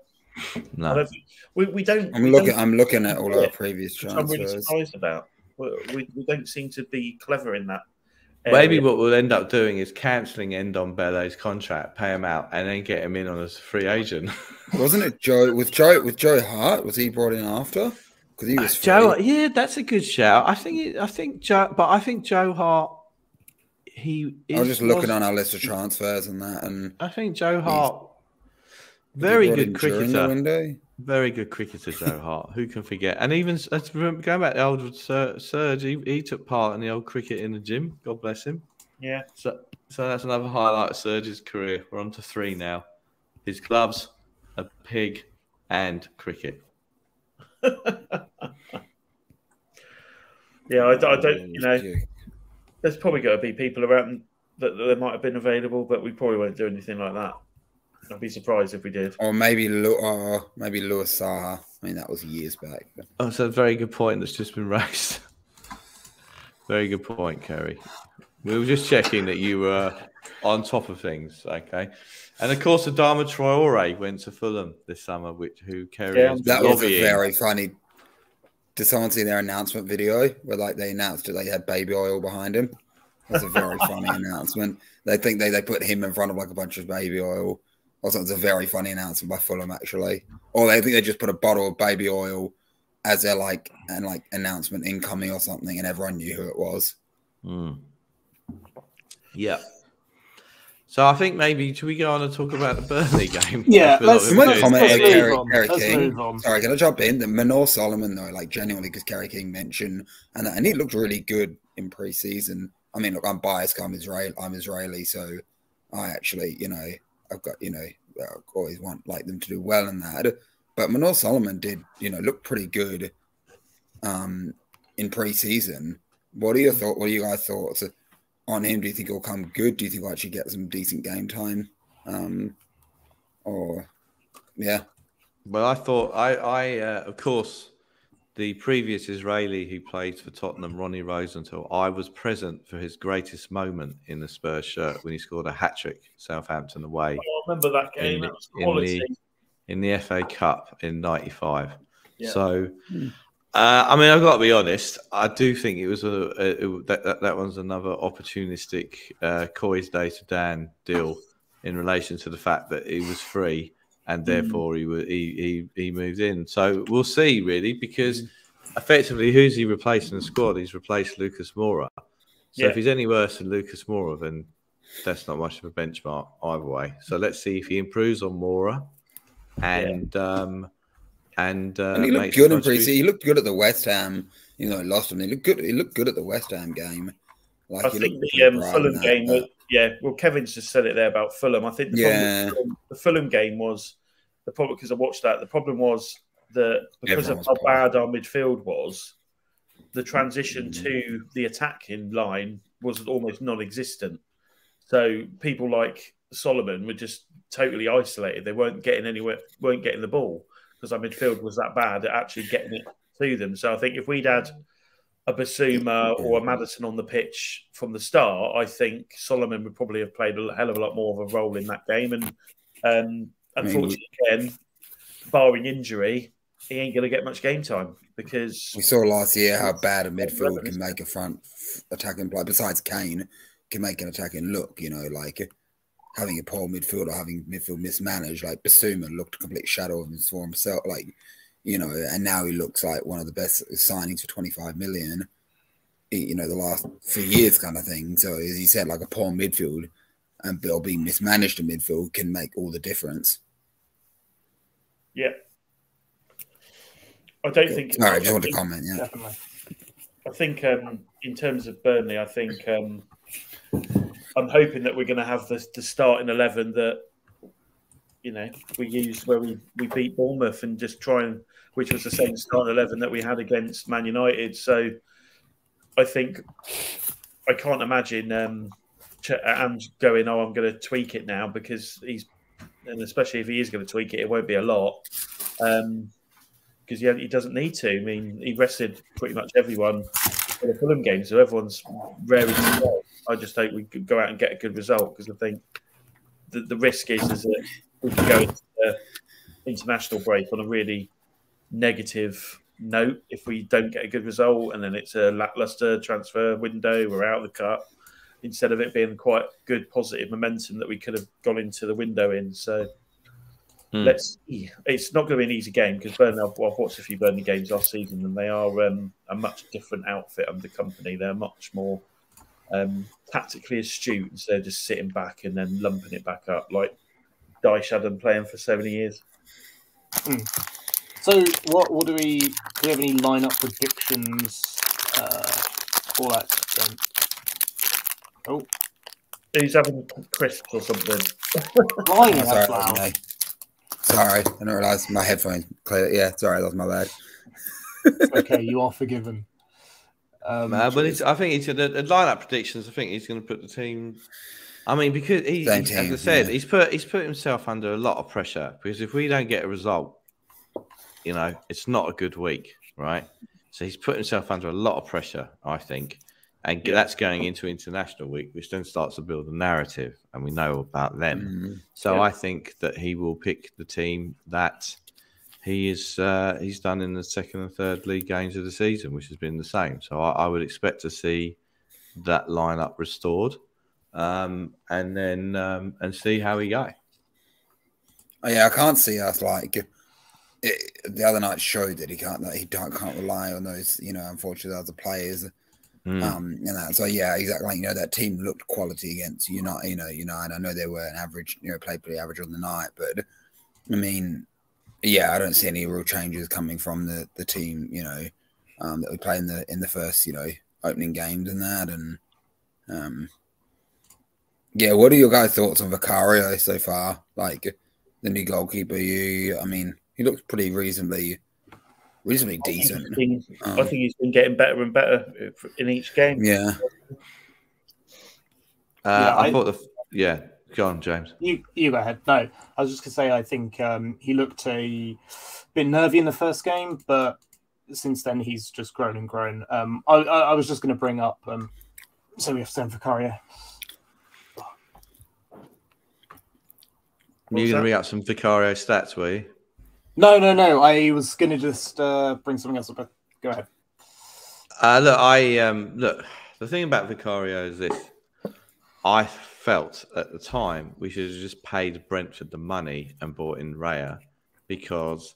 I no. don't think, we, we don't. I'm we looking. don't- I'm looking at all Yeah. our previous which I'm really transfers. surprised about. We, we, we don't seem to be clever in that. Maybe what we'll end up doing is cancelling Ndombele's contract, pay him out, and then get him in on as a free agent. Wasn't it Joe? with Joe? Was Joe Hart? Was he brought in after? Because he was uh, Joe, yeah, that's a good shout. I think. It, I think Joe, but I think Joe Hart. He. I was just looking on our list of transfers and that, and I think Joe Hart. Was he Very good in cricketer. Very good cricketer, Joe Hart. Who can forget? And even let's remember, going back to the old Sir, Serge, he, he took part in the old cricket in the gym. God bless him. Yeah. So, so that's another highlight of Serge's career. We're on to three now. His gloves, a pig, and cricket. Yeah, I, I don't. You know, there's probably got to be people around that, that might have been available, but we probably won't do anything like that. I'd be surprised if we did. Or maybe Lu- or maybe Louis Saha. I mean, that was years back. But Oh, that's a very good point that's just been raised. very good point, Kerry. We were just checking that you were on top of things, okay? And of course, Adama Traore went to Fulham this summer, which who Kerry Yeah, has been that was a very funny. Did someone see their announcement video where like they announced that they had baby oil behind him? That's a very funny announcement. They think they, they put him in front of like a bunch of baby oil. Also, it's a very funny announcement by Fulham actually. Or they think they just put a bottle of baby oil as their like and like announcement incoming or something, and everyone knew who it was. Hmm. Yeah. So I think maybe should we go on and talk about the Burnley game? Yeah, I let's- Can let's- comment let's move Kerry. Kerry Let's King? move on. Sorry, can I jump in? The Manor Solomon though, like genuinely, because Kerry King mentioned and and he looked really good in pre-season. I mean, look, I'm biased. 'cause I'm Israeli. I'm Israeli, so I actually, you know, I've got, you know, I always want like them to do well in that. But Manor Solomon did, you know, look pretty good um in pre-season. What are your thought? What are you guys' thoughts on him? Do you think he'll come good? Do you think he'll actually get some decent game time? Um, or yeah, Well, I thought I, I uh, of course, the previous Israeli who played for Tottenham, Ronnie Rosenthal, I was present for his greatest moment in the Spurs shirt when he scored a hat trick, Southampton away I remember that game. In that was the- in quality. in the FA Cup in '95. Yeah. So, uh, I mean, I've got to be honest. I do think it was a, a it- that, that that one's another opportunistic uh, Coy's Day to Dan deal in relation to the fact that he was free and therefore he wa- he he he moved in. So we'll see, really, because effectively, who's he replacing the squad? He's replaced Lucas Moura. So Yeah. if he's any worse than Lucas Moura, then that's not much of a benchmark either way. So let's see if he improves on Moura and um and, uh, and he looked good in contribution. pre He looked good at the West Ham. You know, lost him. He looked good. He looked good at the West Ham game. Like I think the um, Fulham in that, game was, yeah, well, Kevin's just said it there about Fulham. I think the, Yeah. Fulham- the Fulham game was the problem because I watched that. The problem was that because Everyone of how bad our midfield was, the transition Mm. to the attacking line was almost non-existent. So people like Solomon were just totally isolated. They weren't getting anywhere, weren't getting the ball because our midfield was that bad at actually getting it to them. So I think if we'd had a Bissouma or a Maddison on the pitch from the start, I think Solomon would probably have played a hell of a lot more of a role in that game. And um, I mean, unfortunately, again, barring injury, he ain't going to get much game time because We saw last year how bad a midfield can make a front attacking play. Besides Kane, can make an attacking look. You know, like having a poor midfield or having midfield mismanaged. Like Bissouma looked a complete shadow of for himself. Like you know, and now he looks like one of the best signings for twenty five million. You know, the last few years, kind of thing. So as you said, like a poor midfield and Bill being mismanaged in midfield can make all the difference. yeah, I don't think. Sorry, I just want to comment. Yeah. Definitely. I think um, in terms of Burnley, I think um, I'm hoping that we're going to have the, the starting eleven that you know we use where we, we beat Bournemouth and just try and which was the same start eleven that we had against Man United. So I think I can't imagine um, and going, oh, I'm going to tweak it now because he's, and especially if he is going to tweak it, it won't be a lot. Um, because he, he doesn't need to. I mean, he rested pretty much everyone in the Fulham game, so everyone's raring. I just hope we could go out and get a good result because I think the, the risk is, is that we can go into the international break on a really negative note if we don't get a good result, and then it's a lackluster transfer window. We're out of the cup instead of it being quite good positive momentum that we could have gone into the window in. So hmm. let's see. It's not going to be an easy game because Burnley. I've, I've, watched a few Burnley games last season, and they are um, a much different outfit under Kompany. They're much more um, tactically astute instead of just sitting back and then lumping it back up like Dyche had them playing for so many years. Hmm. So, what what do we do? We have any lineup predictions uh, for that? Oh, he's having crisps or something. Flying that loud. Sorry, I didn't realise my headphones clear. Yeah, sorry, that was my bad. okay, you are forgiven. Um, uh, but it's, I think it's the, the lineup predictions. I think he's going to put the team. I mean, because he, team, as I said, yeah. he's put he's put himself under a lot of pressure. Because if we don't get a result, you know, it's not a good week, right? So he's put himself under a lot of pressure, I think. And yeah. that's going into international week, which then starts to build a narrative, and we know about them. Mm-hmm. So yeah. I think that he will pick the team that he is uh, he's done in the second and third league games of the season, which has been the same. So I, I would expect to see that lineup restored, um, and then um, and see how we go. Yeah, I can't see us like it, the other night showed that he can't that he can't rely on those you know unfortunately other players. Mm. Um, and that, so yeah, exactly. Like, you know, that team looked quality against United. You know, United. I know they were an average, you know, played pretty average on the night, but I mean, yeah, I don't see any real changes coming from the the team. You know, um, that we played in the in the first, you know, opening games and that, and um, yeah. What are your guys' thoughts on Vicario so far? Like the new goalkeeper. You, I mean, he looks pretty reasonably reasonably decent. I think, um, I think he's been getting better and better in each game. Yeah. Uh, yeah I, I, thought the yeah. Go on, James. You you go ahead. No, I was just gonna say I think um, he looked a bit nervy in the first game, but since then he's just grown and grown. Um, I, I, I was just gonna bring up um, so we have Sam Vicario. You're going to bring up some Vicario stats, were you? No, no, no. I was going to just uh, bring something else up. Go ahead. Uh, look, I um, look. The thing about Vicario is this: I felt at the time we should have just paid Brentford the money and bought in Raya, because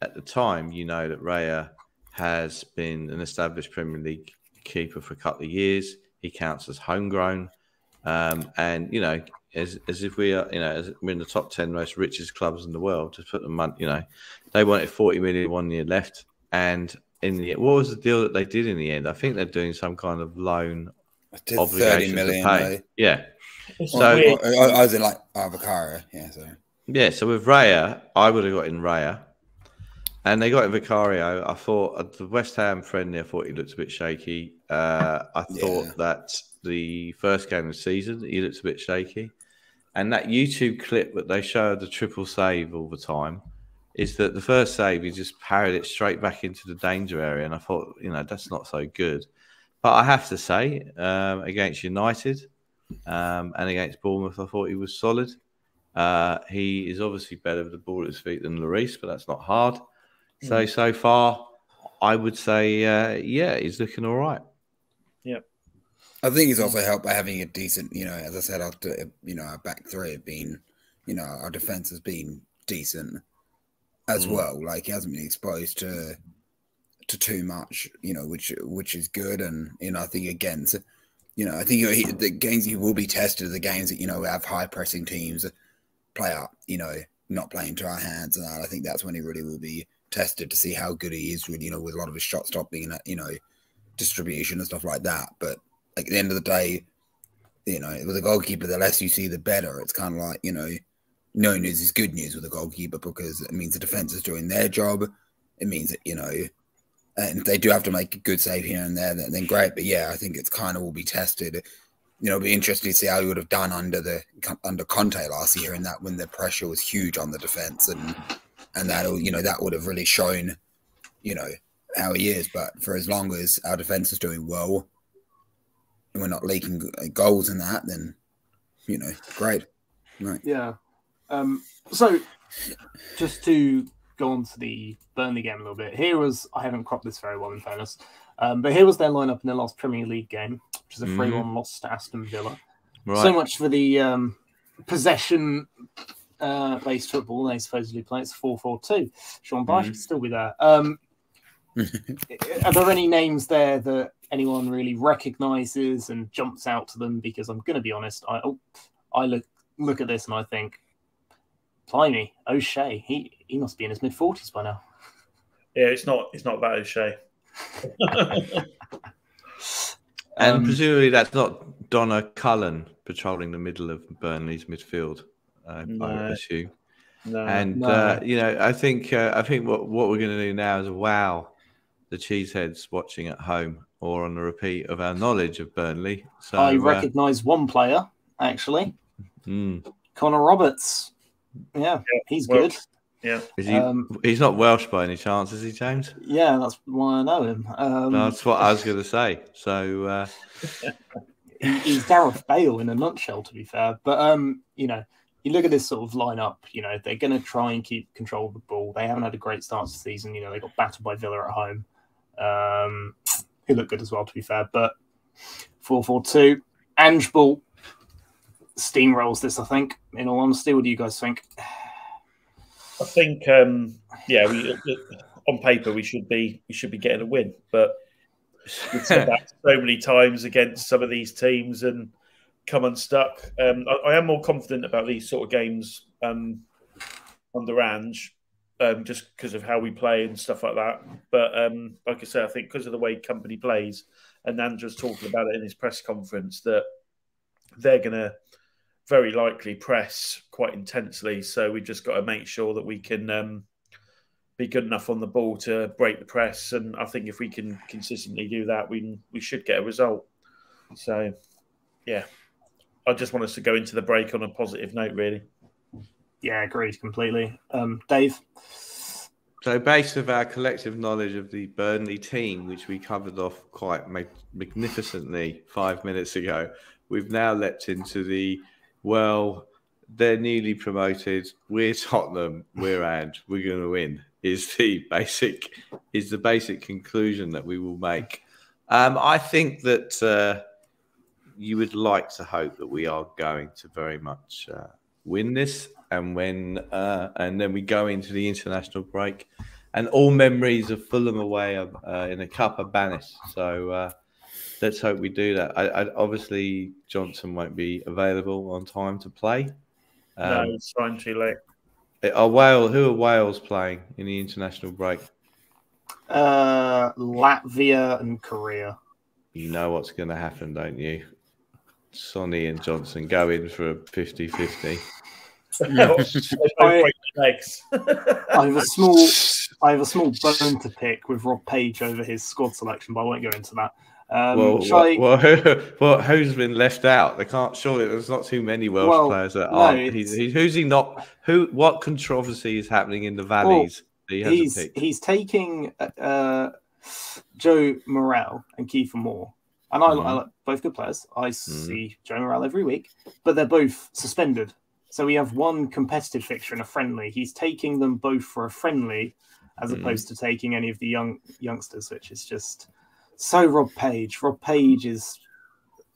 at the time you know that Raya has been an established Premier League keeper for a couple of years. He counts as homegrown, um, and you know as, as if we are, you know, as we're in the top 10 most richest clubs in the world, to put the money, you know, they wanted 40 million one year left. And in the what was the deal that they did in the end? I think they're doing some kind of loan obligation to pay. Yeah. So I, I was in like Avocaro. Yeah. So. Yeah. So with Raya, I would have got in Raya. And they got in Vicario. I thought uh, the West Ham friendly, I thought he looked a bit shaky. Uh, I thought yeah. that the first game of the season, he looked a bit shaky. And that YouTube clip that they show the triple save all the time is that the first save, he just parried it straight back into the danger area. And I thought, you know, that's not so good. But I have to say, um, against United um, and against Bournemouth, I thought he was solid. Uh, he is obviously better with the ball at his feet than Lloris, but that's not hard. So, mm. so far, I would say, uh, yeah, he's looking all right. I think he's also helped by having a decent, you know, as I said, after you know, our back three have been, you know, our defense has been decent as mm. well. Like he hasn't been exposed to to too much, you know, which which is good. And you know, I think again, so, you know, I think he, the games he will be tested are the games that you know have high pressing teams play up, you know, not playing to our hands, and I think that's when he really will be tested to see how good he is with you know with a lot of his shot stopping and you know distribution and stuff like that. But like, at the end of the day, you know, with a goalkeeper, the less you see, the better. It's kind of like, you know, no news is good news with a goalkeeper because it means the defense is doing their job it means that you know, and they do have to make a good save here and there, then, then great. But yeah, I think it's kind of will be tested. You know, it'll be interesting to see how he would have done under the under Conte last year, and that when the pressure was huge on the defense, and and that'll you know that would have really shown, you know, how he is. But for as long as our defense is doing well, we're not leaking goals in that, then you know, great. Right. Yeah. Um, so just to go on to the Burnley game a little bit, here was I haven't cropped this very well in fairness, um, but here was their lineup in their last Premier League game, which is a 3 one loss to Aston Villa. Right. So much for the um, possession uh, based football they supposedly play. It's 4 4 2. Sean Barr should still be there. Um, are there any names there that anyone really recognizes and jumps out to them? Because I'm going to be honest, I oh, I look look at this and I think, blimey, O'Shea, he he must be in his mid 40s by now. Yeah, it's not it's not that O'Shea. And Um, presumably that's not Donna Cullen patrolling the middle of Burnley's midfield. Uh, I No. would assume. no. And No. uh, you know, I think uh, I think what what we're going to do now is wow the cheeseheads watching at home or on the repeat of our knowledge of Burnley. So I uh, recognize one player actually, mm, Connor Roberts. Yeah, he's well- good. yeah. is he? Um, he's not Welsh by any chance, is he, James? Yeah, that's why I know him. Um, That's what I was going to say. So uh, he- he's Gareth Bale in a nutshell, to be fair. But um, you know, you look at this sort of lineup. You know, they're going to try and keep control of the ball. They haven't had a great start to the season. You know, they got battered by Villa at home, um, who look good as well, to be fair. But four four two, Ange Ball steamrolls this. I think. In all honesty, what do you guys think? I think, um, yeah, we, on paper we should be we should be getting a win, but we've said that so many times against some of these teams and come unstuck. Um, I, I am more confident about these sort of games um, under Ange, um, just because of how we play and stuff like that. But um, like I said, I think because of the way Kompany plays, and Ange was talking about it in his press conference that they're going to very likely press quite intensely. So we've just got to make sure that we can um, be good enough on the ball to break the press. And I think if we can consistently do that, we we should get a result. So, yeah, I just want us to go into the break on a positive note, really. Yeah, agreed completely. Um, Dave. So, based of our collective knowledge of the Burnley team, which we covered off quite magnificently five minutes ago, we've now leapt into the well, they're newly promoted. We're Tottenham. We're and we're going to win. Is the basic is the basic conclusion that we will make. Um, I think that uh, you would like to hope that we are going to very much uh, win this, and when uh, and then we go into the international break, and all memories of Fulham away are, uh, in a cup are banished. So uh, let's hope we do that. I, I, obviously, Johnson won't be available on time to play. no, Um, it's signed too late. are Wales who are Wales playing in the international break? Uh, Latvia and Korea. You know what's going to happen, don't you? Sonny and Johnson go in for a 50 50. Legs. I have a small, I have a small bone to pick with Rob Page over his squad selection, but I won't go into that. Um, Well, shall I- well, well, well, who's been left out? They can't. Surely there's not too many Welsh Well, players that no, aren't. He's, he's, who's he not? Who? What controversy is happening in the valleys? that he he's picked? he's taking uh, Joe Morrell and Kiefer Moore, and I, Mhm. I like both good players. I Mm-hmm. see Joe Morrell every week, but they're both suspended. So we have one competitive fixture and a friendly. He's taking them both for a friendly, as Mhm. opposed to taking any of the young youngsters, which is just so Rob Page. Rob Page is.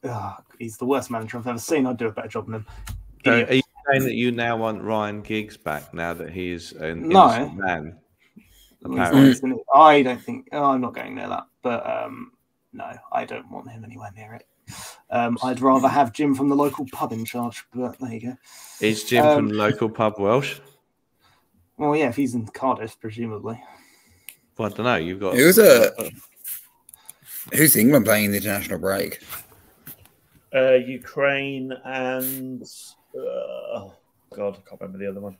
ugh, he's the worst manager I've ever seen. I'd do a better job than him. So are you saying that you now want Ryan Giggs back now that he is an No. man? He's Apparently. not innocent. I don't think. Oh, I'm not going near that. But um, no, I don't want him anywhere near it. Um, I'd rather have Jim from the local pub in charge. But there you go. Is Jim Um, from the local pub Welsh? Well, yeah, if he's in Cardiff, presumably. Well, I don't know. You've got Who's a who's England playing in the international break? Uh, Ukraine and uh, oh God, I can't remember the other one.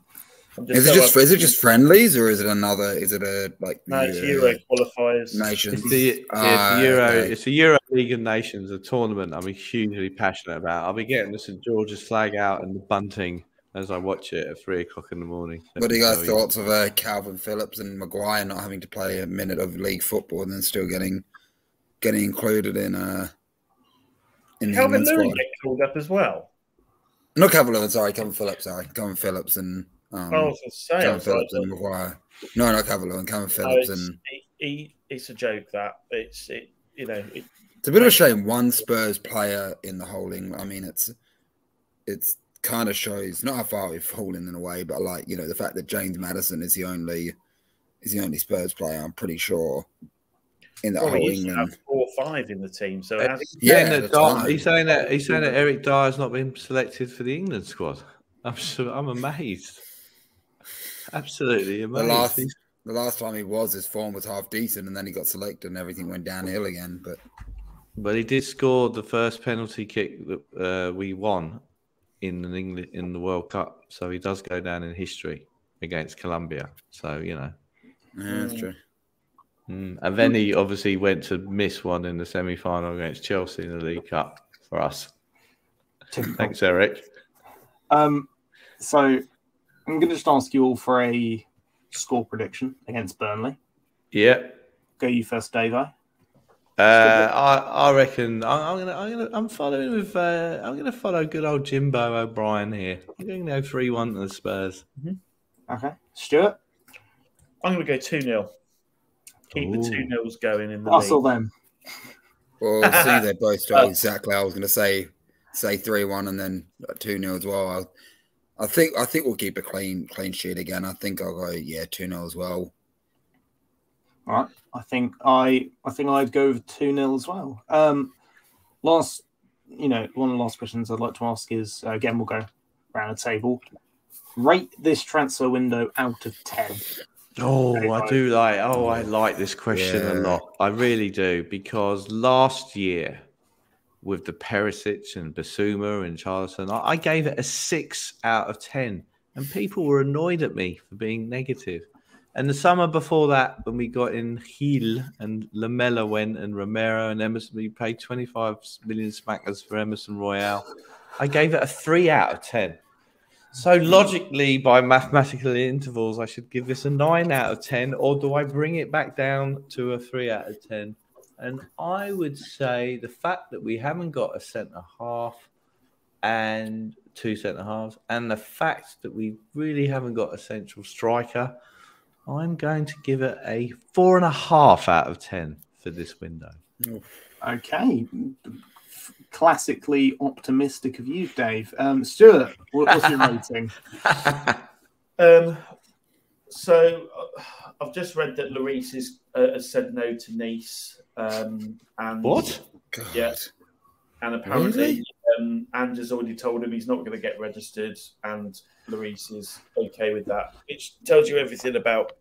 Is it just is it just friendlies or is it another? Is it a like no? It's Euro qualifiers. nations? It's the, Ah, it's the Euro. okay. It's the Euro League of Nations, a tournament I'm hugely passionate about. I'll be getting the St George's flag out and the bunting as I watch it at three o'clock in the morning. What do you guys thoughts of uh, Kalvin Phillips and Maguire not having to play a minute of league football and then still getting getting included in uh in Calvin England Lewin squad? get called up as well. Not Calvert-Lewin, sorry, Kalvin Phillips, sorry, Kalvin Phillips and um, I was going to say, I Calvin was like, Phillips and Maguire. No, not Calvert-Lewin, Calvin no, Phillips it's, and he, he, it's a joke that it's it, you know it, It's a bit of a shame one Spurs player in the whole England. I mean, it's it's kind of shows not how far we've fallen in a way, but like you know the fact that James Maddison is the only is the only Spurs player. I'm pretty sure in that well, we whole England. four or five in the team, so it Uh, has, he's Yeah, saying at that the Dar- he's saying that he's saying that Eric Dier's not been selected for the England squad. I'm so, I'm amazed. Absolutely The last the last time he was, his form was half decent, and then he got selected, and everything went downhill again. But But he did score the first penalty kick that uh, we won in an England in the World Cup, so he does go down in history against Colombia. So you know, yeah, that's Mm. true. Mm. and then he obviously went to miss one in the semi-final against Chelsea in the League Cup for us. Thanks, Eric. Um, so I'm going to just ask you all for a score prediction against Burnley. Yeah, Go you first, Dave. uh, I I reckon I, I'm gonna I'm gonna I'm following with uh, I'm gonna follow good old Jimbo O'Brien here. I'm going to go three one to the Spurs. Okay, Stuart. I'm going to go two 0 Keep the two nils going in the Hustle league. them. Well, see, they're both start exactly. I was going to say say three one and then two 0 as well. I, I think I think we'll keep a clean clean sheet again. I think I'll go yeah two 0 as well. All right. I think I I think I'd go with two 0 as well. Um, last, you know, one of the last questions I'd like to ask is uh, again we'll go around the table. Rate this transfer window out of ten. Oh, Okay, I fine. do like. Oh, I like this question a lot. I really do because last year, with the Perisic and Bissouma and Charlton, I, I gave it a six out of ten, and people were annoyed at me for being negative. And the summer before that, when we got in Gil and Lamela went and Romero and Emerson, we paid twenty five million smackers for Emerson Royal. I gave it a three out of ten. So logically, by mathematical intervals, I should give this a nine out of ten, or do I bring it back down to a three out of ten? And I would say the fact that we haven't got a centre half and two centre halves, and the fact that we really haven't got a central striker, I'm going to give it a four and a half out of ten for this window. Okay. Classically optimistic of you, Dave. Um, Stuart, what's your rating? Um, so uh, I've just read that Lloris is, uh, has said no to Nice. Um, and What? God. Yeah. And apparently, Really? um, Ange has already told him he's not going to get registered, and Lloris is okay with that. which tells you everything about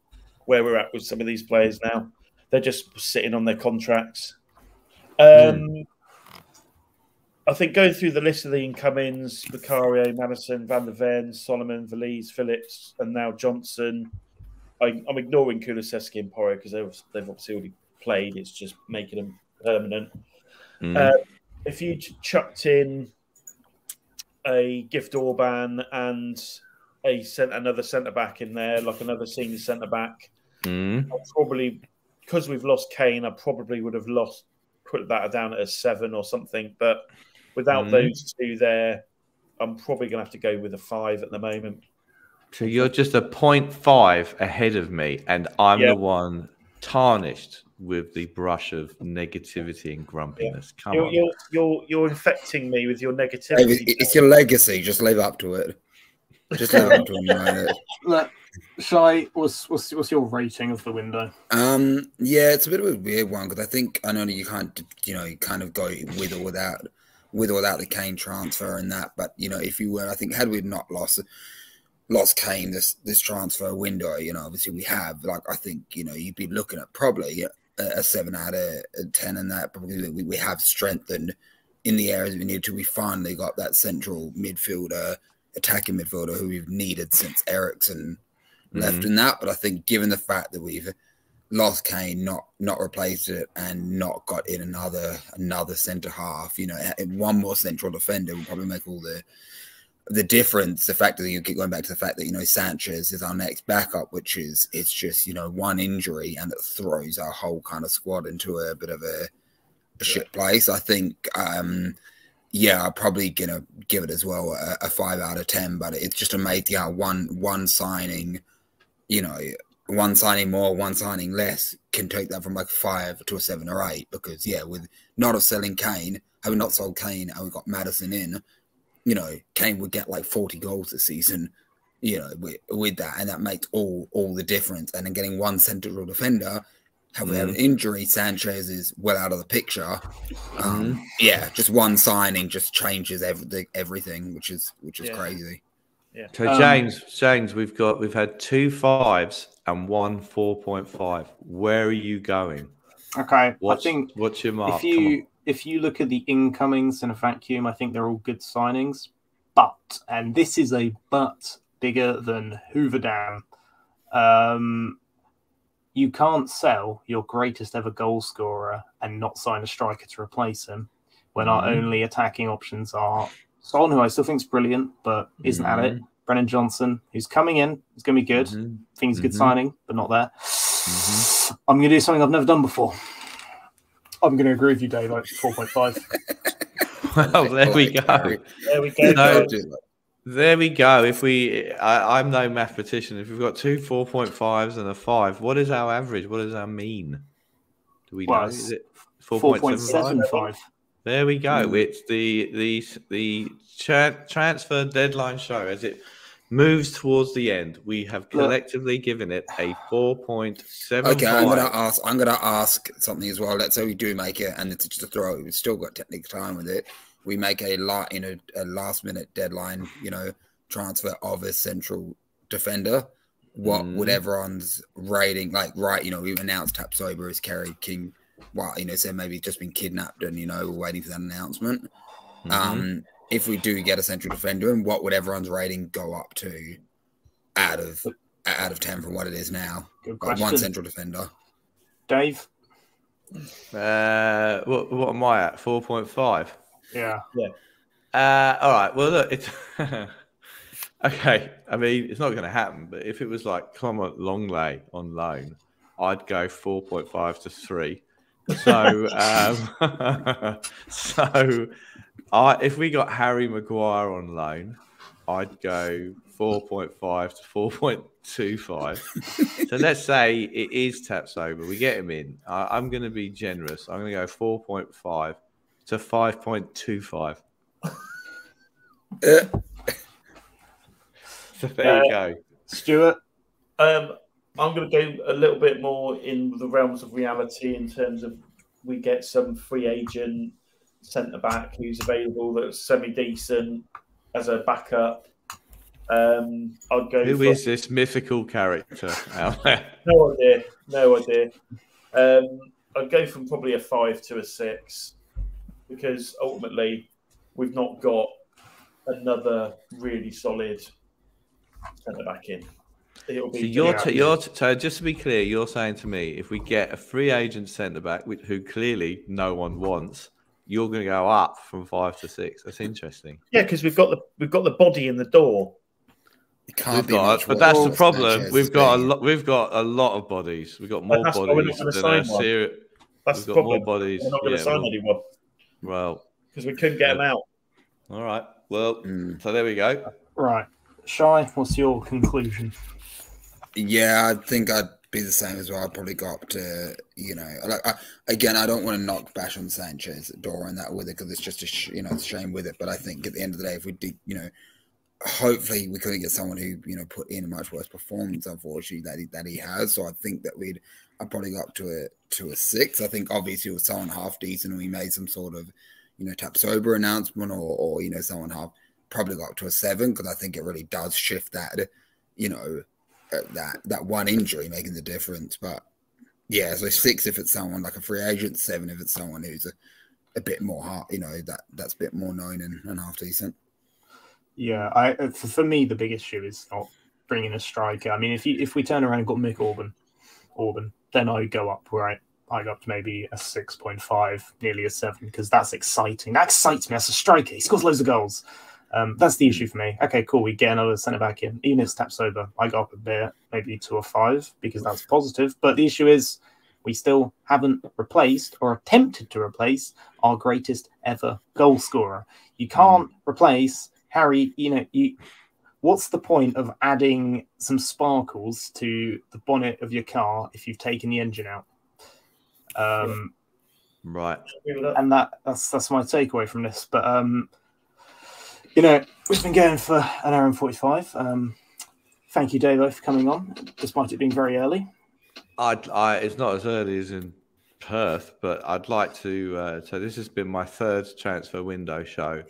where we're at with some of these players now. They're just sitting on their contracts. Um, I think going through the list of the incomings, Vicario, Maddison, Van der Ven, Solomon, Veliz, Phillips, and now Johnson. I, I'm ignoring Kulusevski and Porro because they've, they've obviously already played. It's just making them permanent. Mm. Uh, if you ch- chucked in a Gift Orban and a sent another centre back in there, like another senior centre back, Mm. I probably because we've lost Kane, I probably would have lost put that down at a seven or something. But without Mhm. those two there, I'm probably going to have to go with a five at the moment. So you're just a point five ahead of me, and I'm Yeah. the one tarnished with the brush of negativity and grumpiness. Come You're, on. you're you're you're infecting me with your negativity. it- it's your legacy. Just live up to it. Just live up to it. Look, shall What's, what's what's your rating of the window? Um, yeah, it's a bit of a weird one because I think I know you can't, you know, you kind of go with or without, with or without the Kane transfer and that. But you know, if you were, I think had we not lost, lost Kane this this transfer window, you know, obviously we have. Like I think you know you'd be looking at probably a, a seven out of a ten and that. Probably we, we have strengthened in the areas we need to. We finally got that central midfielder, attacking midfielder who we've needed since Eriksen left Mhm. in that. But I think given the fact that we've lost Kane, not not replaced it, and not got in another another centre half, you know, one more central defender will probably make all the the difference. The fact that you keep going back to the fact that you know Sanchez is our next backup, which is it's just you know one injury and it throws our whole kind of squad into a bit of a, a shit place. I think. um yeah, I'm probably gonna give it as well a, a five out of ten. But it's just amazing how one one signing, you know, one signing more, one signing less can take that from like five to a seven or eight. Because yeah, with not of selling Kane, having not sold Kane, and we got Maddison in, you know, Kane would get like forty goals this season. You know, with, with that, and that makes all all the difference. And then getting one central defender. Have we have an injury? Sanchez is well out of the picture. Um, Yeah, just one signing just changes everything, everything, which is which is Yeah. crazy. So Um, James, James, we've got we've had two fives and one four point five. Where are you going? Okay, What's, I think what's your mark? if Come on. you if you look at the incomings in a vacuum, I think they're all good signings. But and this is a but bigger than Hoover Dam. Um, you can't sell your greatest ever goal scorer and not sign a striker to replace him when our Mhm. only attacking options are Son, who I still think is brilliant, but isn't at it. Brennan Johnson, who's coming in, is going to be good. Mhm. I think he's a good Mhm. signing, but not there. Mhm. I'm going to do something I've never done before. I'm going to agree with you, Dave. Like 4.5. Well, there we go. There we go. No. guys. do it. There we go. If we, I, I'm no mathematician. If we've got two 4.5s and a five, what is our average? What does our mean? Do we know? Well, Is it 4.75. 4.75? There we go. Mm. It's the the the tra- transfer deadline show as it moves towards the end. We have collectively given it a four point seven. Okay, I'm gonna ask. I'm gonna ask something as well. Let's say we do make it, and it's just a throw. We've still got technical time with it. We make a lot in a, a last minute deadline. You know, transfer of a central defender. What Mm. would everyone's rating like? Right, you know, we announced Tapsoba as Kerry King. Well, you know, so maybe just been kidnapped, and you know, we're waiting for that announcement. Mhm. Um, if we do get a central defender, and what would everyone's rating go up to out of out of ten from what it is now? Good Got one central defender. Dave? Uh, what what am I at? 4.5. Yeah. Uh, all right. Well, look, it's okay. I mean, it's not going to happen. But if it was like Clement Lenglet on loan, I'd go four point five to three. So, um, so, I if we got Harry Maguire on loan, I'd go four point five to four point two five. so let's say it is Tapsoba. We get him in. I, I'm going to be generous. I'm going to go four point five to five point two five. Uh, So there you Uh, go. Stuart? Um, I'm going to go a little bit more in the realms of reality in terms of we get some free agent centre back who's available that's semi decent as a backup. Um, I'd go. Who for, is this mythical character out there? No idea. No idea. Um, I'd go from probably a five to a six because ultimately we've not got another really solid centre back in. It'll be So you're, t- you're t- so just to be clear, you're saying to me, if we get a free agent centre back, who clearly no one wants, you're going to go up from five to six. That's interesting. yeah, because we've got the we've got the body in the door. it can't We've be got, much but that's the problem. Sanchez We've got a lot. We've got a lot of bodies. We've got more that's why not bodies gonna than sign a one. serious. That's We've the got more bodies. We're not going to Yeah, sign well, anyone well, because we couldn't get them out. all right. Well, Mm. so there we go. Right. Shy, what's your conclusion? Yeah, I think I'd be the same as well. I'd probably go up to, you know, like I, again, I don't want to knock bash on Sanchez, Dora, and that with it because it's just a, sh- you know, it's shame with it. But I think at the end of the day, if we did, you know, hopefully we couldn't get someone who, you know, put in a much worse performance, unfortunately, that he, that he has. So I think that we'd, I'd probably go up to a to a six. I think obviously with someone half decent, and we made some sort of, you know, Tapsoba announcement, or or you know, someone half probably got up to a seven because I think it really does shift that, you know, that that one injury making the difference. But yeah, so six if it's someone like a free agent, seven if it's someone who's a, a bit more hard, you know, that that's a bit more known and, and half decent. Yeah, I uh, for, me the big issue is not bringing a striker. I mean, if you if we turn around and got Mick Orban, Orban, then I go up right. I go up to maybe a six point five, nearly a seven, because that's exciting. That excites me. That's a striker. He scores loads of goals. Um, that's the issue for me. Okay, cool. We get another centre back in. Even if it's over, I go up a bit, maybe two or five, because that's positive. But the issue is we still haven't replaced or attempted to replace our greatest ever goal scorer. You can't replace Harry. You know, you what's the point of adding some sparkles to the bonnet of your car if you've taken the engine out? Um, right. And that that's that's my takeaway from this. But um, you know, we've been going for an hour and forty-five. Um, thank you, Davo, for coming on, despite it being very early. I, I, it's not as early as in Perth, but I'd like to. Uh, so this has been my third transfer window show,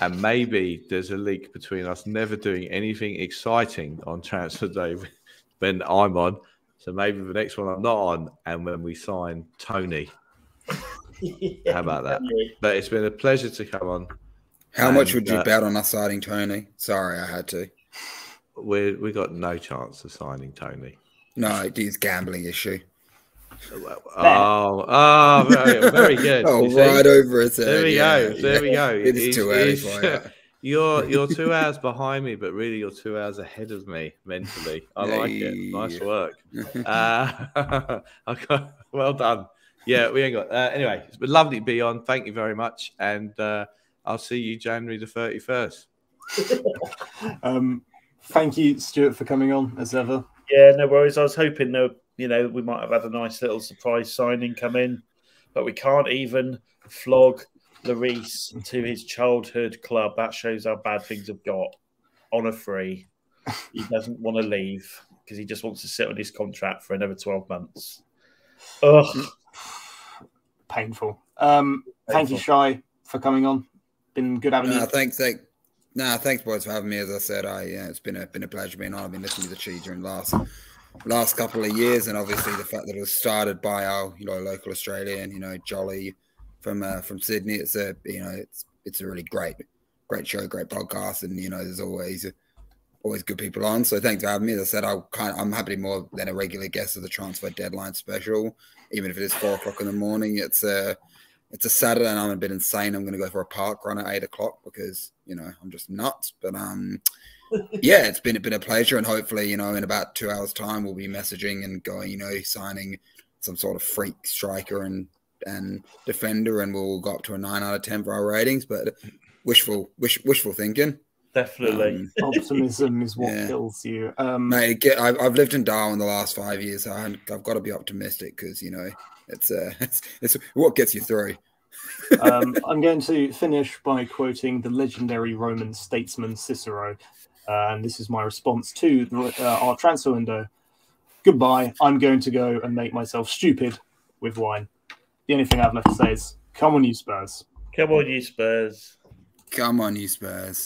and maybe there's a leak between us never doing anything exciting on transfer day when I'm on. So maybe the next one I'm not on, and when we sign Toney. yeah, How about that? But it's been a pleasure to come on. How and, much would you uh, bet on us signing Toney? Sorry, I had to. We we got no chance of signing Toney. No, it's gambling issue. Oh, oh, very, very good. oh, right over it. There we yeah, go. There yeah. we go. It's, it's too early for You're you're two hours behind me, but really you're two hours ahead of me mentally. I like it. Nice work. uh, well done. Yeah, we ain't got. Uh, anyway, it's been lovely to be on. Thank you very much, and uh, I'll see you January the thirty first. um, thank you, Stuart, for coming on as ever. Yeah, no worries. I was hoping that you know we might have had a nice little surprise signing come in, but we can't even flog Lloris to his childhood club. That shows how bad things have got. On a free, he doesn't want to leave because he just wants to sit on his contract for another twelve months. Ugh, painful. Um, painful. Thank you, Shy, for coming on. Been good having no, you. Thanks, thank, no, thanks, boys, for having me. As I said, I yeah, it's been a been a pleasure being on. I've been listening to the Chi during the last last couple of years, and obviously the fact that it was started by our you know local Australian, you know Jolly from uh, from Sydney. It's a you know it's it's a really great great show, great podcast, and you know there's always always good people on. So thanks for having me. As I said, I kind I'm happy more than a regular guest of the transfer deadline special, even if it is four o'clock in the morning. It's a uh, it's a Saturday and I'm a bit insane. I'm going to go for a park run at eight o'clock because you know I'm just nuts. But um, yeah, it's been been a pleasure, and hopefully, you know, in about two hours' time, we'll be messaging and going, you know, signing some sort of freak striker and and defender, and we'll go up to a nine out of ten for our ratings. But wishful, wish, wishful thinking. Definitely, um, optimism is what yeah. kills you. Um, Mate, get, I've, I've lived in Darwin the last five years. So I've got to be optimistic because you know it's uh, it's, it's what gets you through. um, I'm going to finish by quoting the legendary Roman statesman Cicero, uh, and this is my response to the, uh, our transfer window. Goodbye. I'm going to go and make myself stupid with wine. The only thing I've left to say is, come on, you Spurs. Come on, you Spurs. Come on, you Spurs.